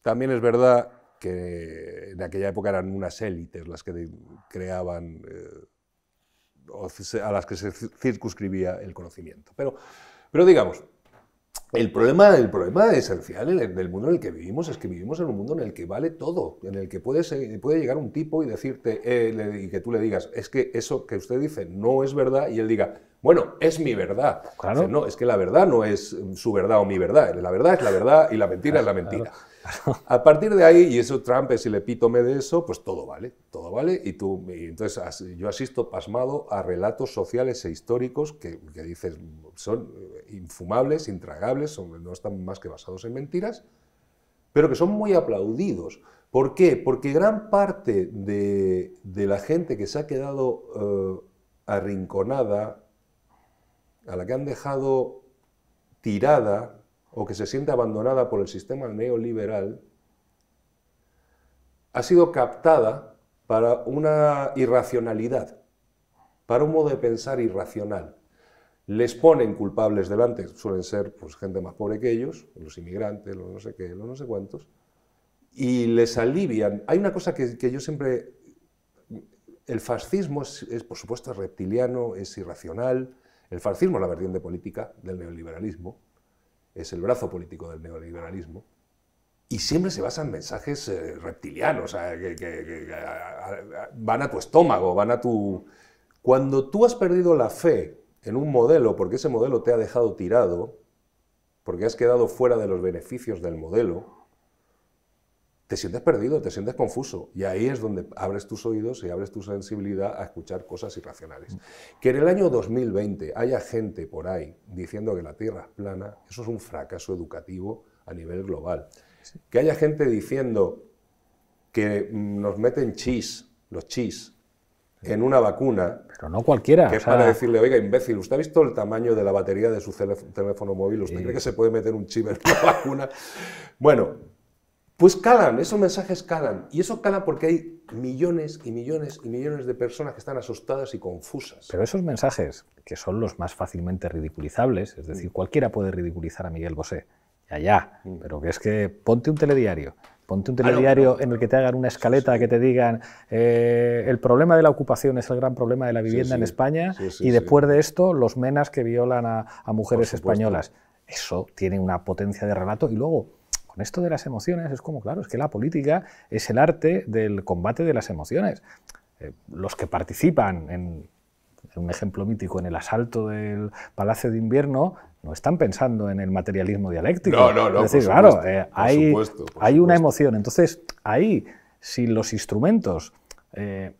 También es verdad que en aquella época eran unas élites las que creaban, eh, a las que se circunscribía el conocimiento. Pero, pero digamos, el problema, el problema esencial del mundo en el que vivimos es que vivimos en un mundo en el que vale todo, en el que puede, puede llegar un tipo y decirte, eh, y que tú le digas, es que eso que usted dice no es verdad, y él diga, bueno, es mi verdad. Claro. no, es que la verdad no es su verdad o mi verdad, la verdad es la verdad y la mentira es la mentira. A partir de ahí, y eso Trump es el epítome de eso, pues todo vale, todo vale. Y tú, entonces yo asisto pasmado a relatos sociales e históricos que, dices son infumables, intragables, no están más que basados en mentiras, pero que son muy aplaudidos. ¿Por qué? Porque gran parte de, la gente que se ha quedado eh, arrinconada, a la que han dejado tirada, o que se siente abandonada por el sistema neoliberal, ha sido captada para una irracionalidad, para un modo de pensar irracional. Les ponen culpables delante, suelen ser pues, gente más pobre que ellos, los inmigrantes, los no sé qué, los no sé cuántos, y les alivian. Hay una cosa que, yo siempre... El fascismo es, por supuesto, reptiliano, es irracional. El fascismo es la vertiente política del neoliberalismo es el brazo político del neoliberalismo, y siempre se basa en mensajes eh, reptilianos, que, van a tu estómago, van a tu... Cuando tú has perdido la fe en un modelo porque ese modelo te ha dejado tirado, porque has quedado fuera de los beneficios del modelo, te sientes perdido, te sientes confuso. Y ahí es donde abres tus oídos y abres tu sensibilidad a escuchar cosas irracionales. Que en el año 2020 haya gente por ahí diciendo que la Tierra es plana, eso es un fracaso educativo a nivel global. Que haya gente diciendo que nos meten chis, los chis, en una vacuna. Pero no cualquiera. Que es para decirle, oiga, imbécil, ¿usted ha visto el tamaño de la batería de su teléfono móvil? ¿Usted cree que se puede meter un chip en una vacuna? Bueno, pues calan, esos mensajes calan. Y eso cala porque hay millones y millones y millones de personas que están asustadas y confusas. Pero esos mensajes, que son los más fácilmente ridiculizables, es decir, mm. cualquiera puede ridiculizar a Miguel Bosé, ya, ya, mm. pero que es que ponte un telediario, ponte un ah, telediario en el que te hagan una escaleta, que te digan eh, el problema de la ocupación es el gran problema de la vivienda en España y después de esto los menas que violan a, a mujeres españolas. Eso tiene una potencia de relato y luego con esto de las emociones es como, claro, es que la política es el arte del combate de las emociones. Eh, los que participan en, un ejemplo mítico, en el asalto del Palacio de Invierno, no están pensando en el materialismo dialéctico. No, no, no. Es decir, claro, eh, hay, hay una emoción. Entonces, ahí, si los instrumentos eh,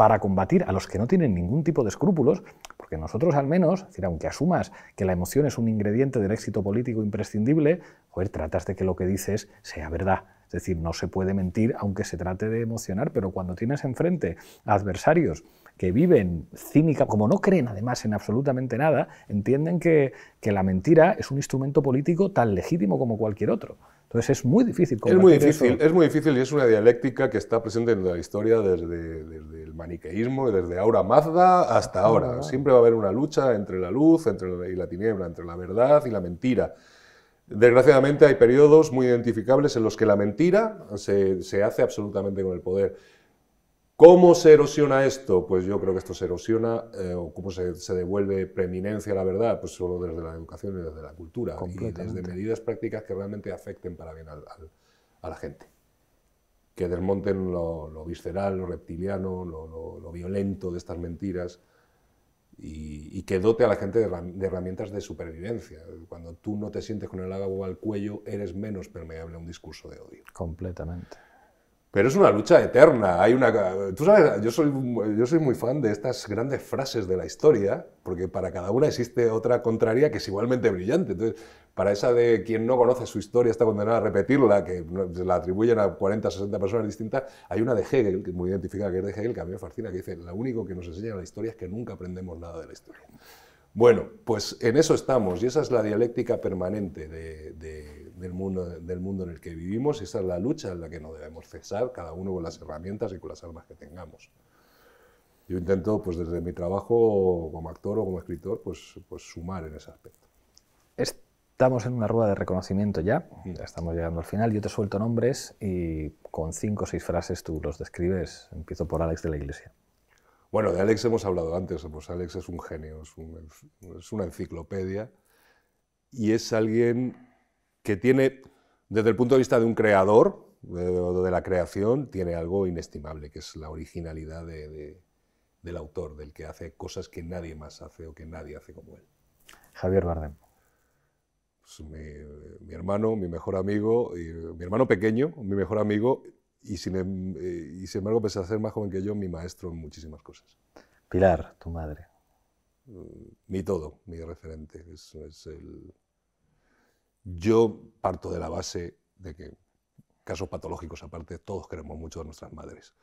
para combatir a los que no tienen ningún tipo de escrúpulos, porque nosotros al menos, aunque asumas que la emoción es un ingrediente del éxito político imprescindible, joder, tratas de que lo que dices sea verdad. Es decir, no se puede mentir aunque se trate de emocionar, pero cuando tienes enfrente adversarios que viven cínica, como no creen además en absolutamente nada, entienden que, que la mentira es un instrumento político tan legítimo como cualquier otro. Entonces es muy difícil. Es muy difícil, es muy difícil y es una dialéctica que está presente en la historia desde, el maniqueísmo y desde Aura Mazda hasta ahora. Siempre va a haber una lucha entre la luz entre y la tiniebla, entre la verdad y la mentira. Desgraciadamente hay periodos muy identificables en los que la mentira se, se hace absolutamente con el poder. ¿Cómo se erosiona esto? Pues yo creo que esto se erosiona, eh, o cómo se, devuelve preeminencia a la verdad, pues solo desde la educación y desde la cultura, y desde medidas prácticas que realmente afecten para bien a la gente. Que desmonten lo, visceral, lo reptiliano, lo, violento de estas mentiras, y, que dote a la gente de, herramientas de supervivencia. Cuando tú no te sientes con el agua al cuello, eres menos permeable a un discurso de odio. Completamente. Pero es una lucha eterna. Tú sabes, yo soy, yo soy muy fan de estas grandes frases de la historia, porque para cada una existe otra contraria que es igualmente brillante. Entonces, para esa de quien no conoce su historia está condenada a repetirla, que se la atribuyen a 40, 60 personas distintas, hay una de Hegel, que es muy identificada, que es de Hegel, que a mí me fascina, que dice, lo único que nos enseña la historia es que nunca aprendemos nada de la historia. Bueno, pues en eso estamos, y esa es la dialéctica permanente de del mundo, del mundo en el que vivimos y esa es la lucha en la que no debemos cesar, cada uno con las herramientas y con las armas que tengamos. Yo intento, pues desde mi trabajo como actor o como escritor, pues, pues sumar en ese aspecto. Estamos en una rueda de reconocimiento ya, ya estamos llegando al final, yo te suelto nombres y con cinco o seis frases tú los describes. Empiezo por Alex de la Iglesia. Bueno, de Alex hemos hablado antes, pues Alex es un genio, es, es una enciclopedia y es alguien que tiene, desde el punto de vista de un creador o de, la creación, tiene algo inestimable, que es la originalidad del autor, del que hace cosas que nadie más hace o que nadie hace como él. Javier Bardem. Pues mi, hermano, mi mejor amigo, y, mi hermano pequeño, mi mejor amigo, y sin, em, y sin embargo, pese a ser más joven que yo, mi maestro en muchísimas cosas. Pilar, tu madre. Mi todo, mi referente. Es, es el, yo parto de la base de que, casos patológicos aparte, todos queremos mucho a nuestras madres.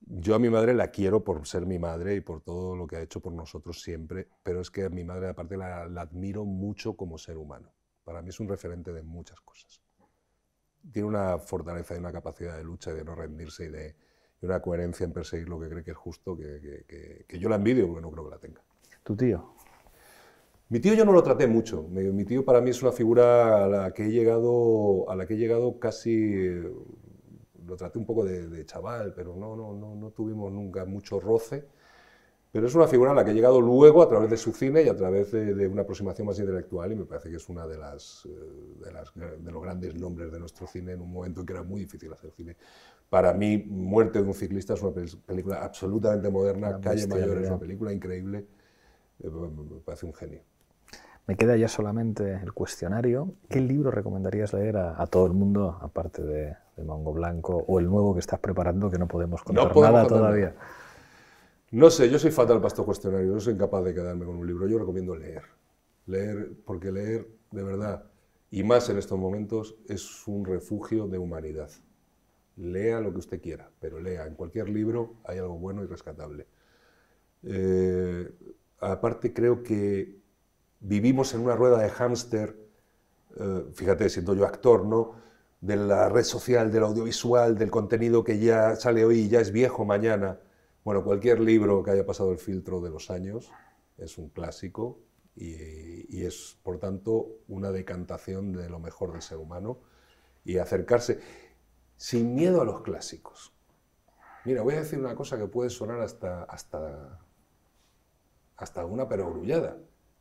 Yo a mi madre la quiero por ser mi madre y por todo lo que ha hecho por nosotros siempre, pero es que a mi madre aparte la, admiro mucho como ser humano. Para mí es un referente de muchas cosas. Tiene una fortaleza y una capacidad de lucha y de no rendirse y de una coherencia en perseguir lo que cree que es justo que, que yo la envidio porque no creo que la tenga. ¿Tu tío? Mi tío yo no lo traté mucho. Mi, tío para mí es una figura a la que he llegado, a la que he llegado casi, lo traté un poco de, chaval, pero no, no, no, no, tuvimos nunca mucho roce. Pero es una figura a la que he llegado luego a través de su cine y a través de, una aproximación más intelectual y me parece que es una de, las, eh, de, los grandes nombres de nuestro cine en un momento en que era muy difícil hacer cine. Para mí, Muerte de un ciclista es una película absolutamente moderna, Calle Mayor es una película increíble, eh, me parece un genio. Me queda ya solamente el cuestionario. ¿Qué libro recomendarías leer a, todo el mundo, aparte de, Mongo Blanco, o el nuevo que estás preparando que no podemos contar nada todavía? No sé, yo soy fatal para estos cuestionarios, no soy incapaz de quedarme con un libro. Yo recomiendo leer. Leer, porque leer, de verdad, y más en estos momentos, es un refugio de humanidad. Lea lo que usted quiera, pero lea. En cualquier libro hay algo bueno y rescatable. Eh, aparte, creo que vivimos en una rueda de hámster, eh, fíjate, siendo yo actor, ¿no? De la red social, del audiovisual, del contenido que ya sale hoy y ya es viejo mañana. Bueno, cualquier libro que haya pasado el filtro de los años es un clásico y, es, por tanto, una decantación de lo mejor del ser humano y acercarse sin miedo a los clásicos. Mira, voy a decir una cosa que puede sonar hasta, hasta, hasta una perogrullada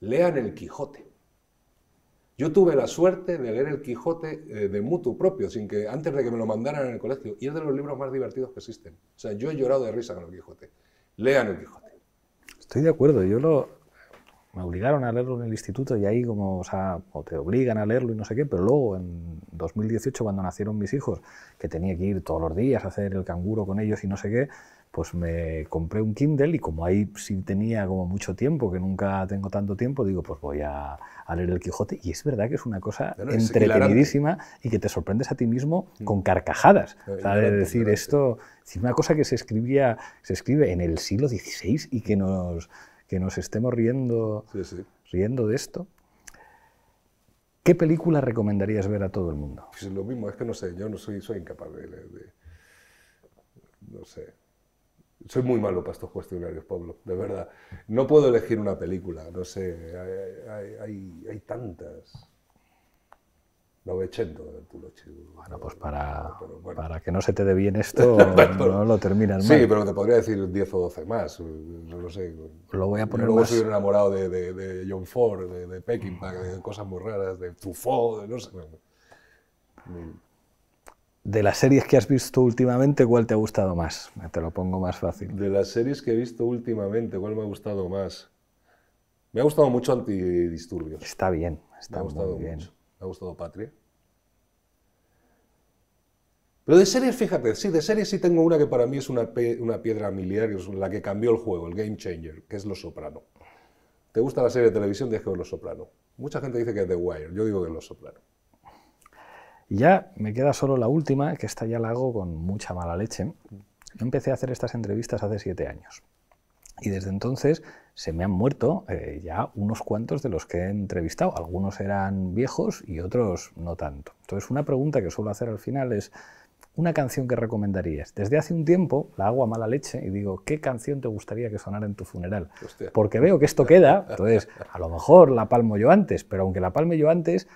lean el Quijote. Yo tuve la suerte de leer el Quijote eh, de mutuo propio, sin que antes de que me lo mandaran en el colegio, y es de los libros más divertidos que existen. O sea, yo he llorado de risa con el Quijote. Lean el Quijote. Estoy de acuerdo, yo lo, me obligaron a leerlo en el instituto y ahí como, o sea, o te obligan a leerlo y no sé qué, pero luego en 2018 cuando nacieron mis hijos, que tenía que ir todos los días a hacer el canguro con ellos y no sé qué, pues me compré un Kindle y como ahí sí tenía como mucho tiempo, que nunca tengo tanto tiempo, digo, pues voy a, leer El Quijote. Y es verdad que es una cosa entretenidísima y que te sorprendes a ti mismo mm. con carcajadas. Sea, de decir esto, es una cosa que se escribía, se escribe en el siglo XVI y que nos, que nos estemos riendo, riendo de esto. ¿Qué película recomendarías ver a todo el mundo? Pues lo mismo, es que no sé, yo no soy, soy incapaz de, de no sé, soy muy malo para estos cuestionarios, Pablo, de verdad. No puedo elegir una película, no sé, hay, hay, tantas. 900 Bueno, pues para, para que no se te dé bien esto, no lo terminas mal. Sí, pero te podría decir 10 o 12 más, no sé. Lo voy a poner luego más... soy enamorado de, de, John Ford, de, de Peckinpah, de cosas muy raras, de Truffaut, de no sé. De las series que has visto últimamente, ¿cuál te ha gustado más? Te lo pongo más fácil. De las series que he visto últimamente, ¿cuál me ha gustado más? Me ha gustado mucho Antidisturbios. Está bien, está me ha gustado bien. Mucho. Me ha gustado Patria. Pero de series, fíjate, sí, de series sí tengo una que para mí es una, una piedra miliar, es la que cambió el juego, el game changer, que es Los Soprano. ¿Te gusta la serie de televisión? Tienes que ver Los Soprano. Mucha gente dice que es The Wire, yo digo que es Los Soprano. Y ya me queda solo la última, que esta ya la hago con mucha mala leche. Yo empecé a hacer estas entrevistas hace siete años. Y desde entonces se me han muerto eh, ya unos cuantos de los que he entrevistado. Algunos eran viejos y otros no tanto. Entonces una pregunta que suelo hacer al final es, una canción que recomendarías. Desde hace un tiempo la hago a mala leche y digo, ¿qué canción te gustaría que sonara en tu funeral? Porque veo que esto queda, entonces a lo mejor la palmo yo antes, pero aunque la palme yo antes,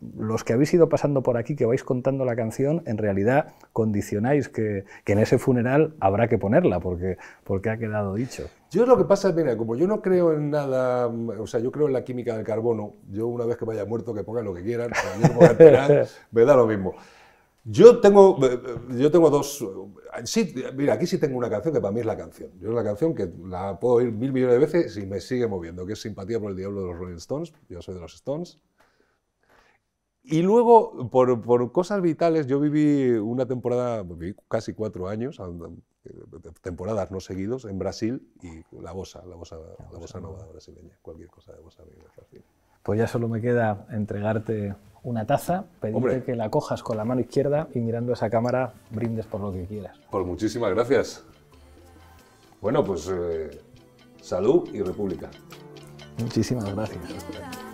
los que habéis ido pasando por aquí, que vais contando la canción, en realidad condicionáis que, en ese funeral habrá que ponerla, porque, porque ha quedado dicho. Yo lo que pasa es, mira, como yo no creo en nada, o sea, yo creo en la química del carbono, yo una vez que vaya muerto, que pongan lo que quieran, me da lo mismo. Yo tengo, yo tengo dos. Sí, mira, aquí sí tengo una canción que para mí es la canción. Yo es la canción que la puedo oír mil millones de veces y me sigue moviendo, que es Simpatía por el Diablo de los Rolling Stones. Yo soy de los Stones. Y luego, por, por, cosas vitales, yo viví una temporada, viví casi cuatro años, temporadas no seguidos, en Brasil y la bossa, la bossa, la bossa nova brasileña, cualquier cosa de bossa me fascina. Pues ya solo me queda entregarte una taza, pedirte que la cojas con la mano izquierda y mirando esa cámara brindes por lo que quieras. Pues muchísimas gracias. Bueno, pues eh, salud y república. Muchísimas gracias.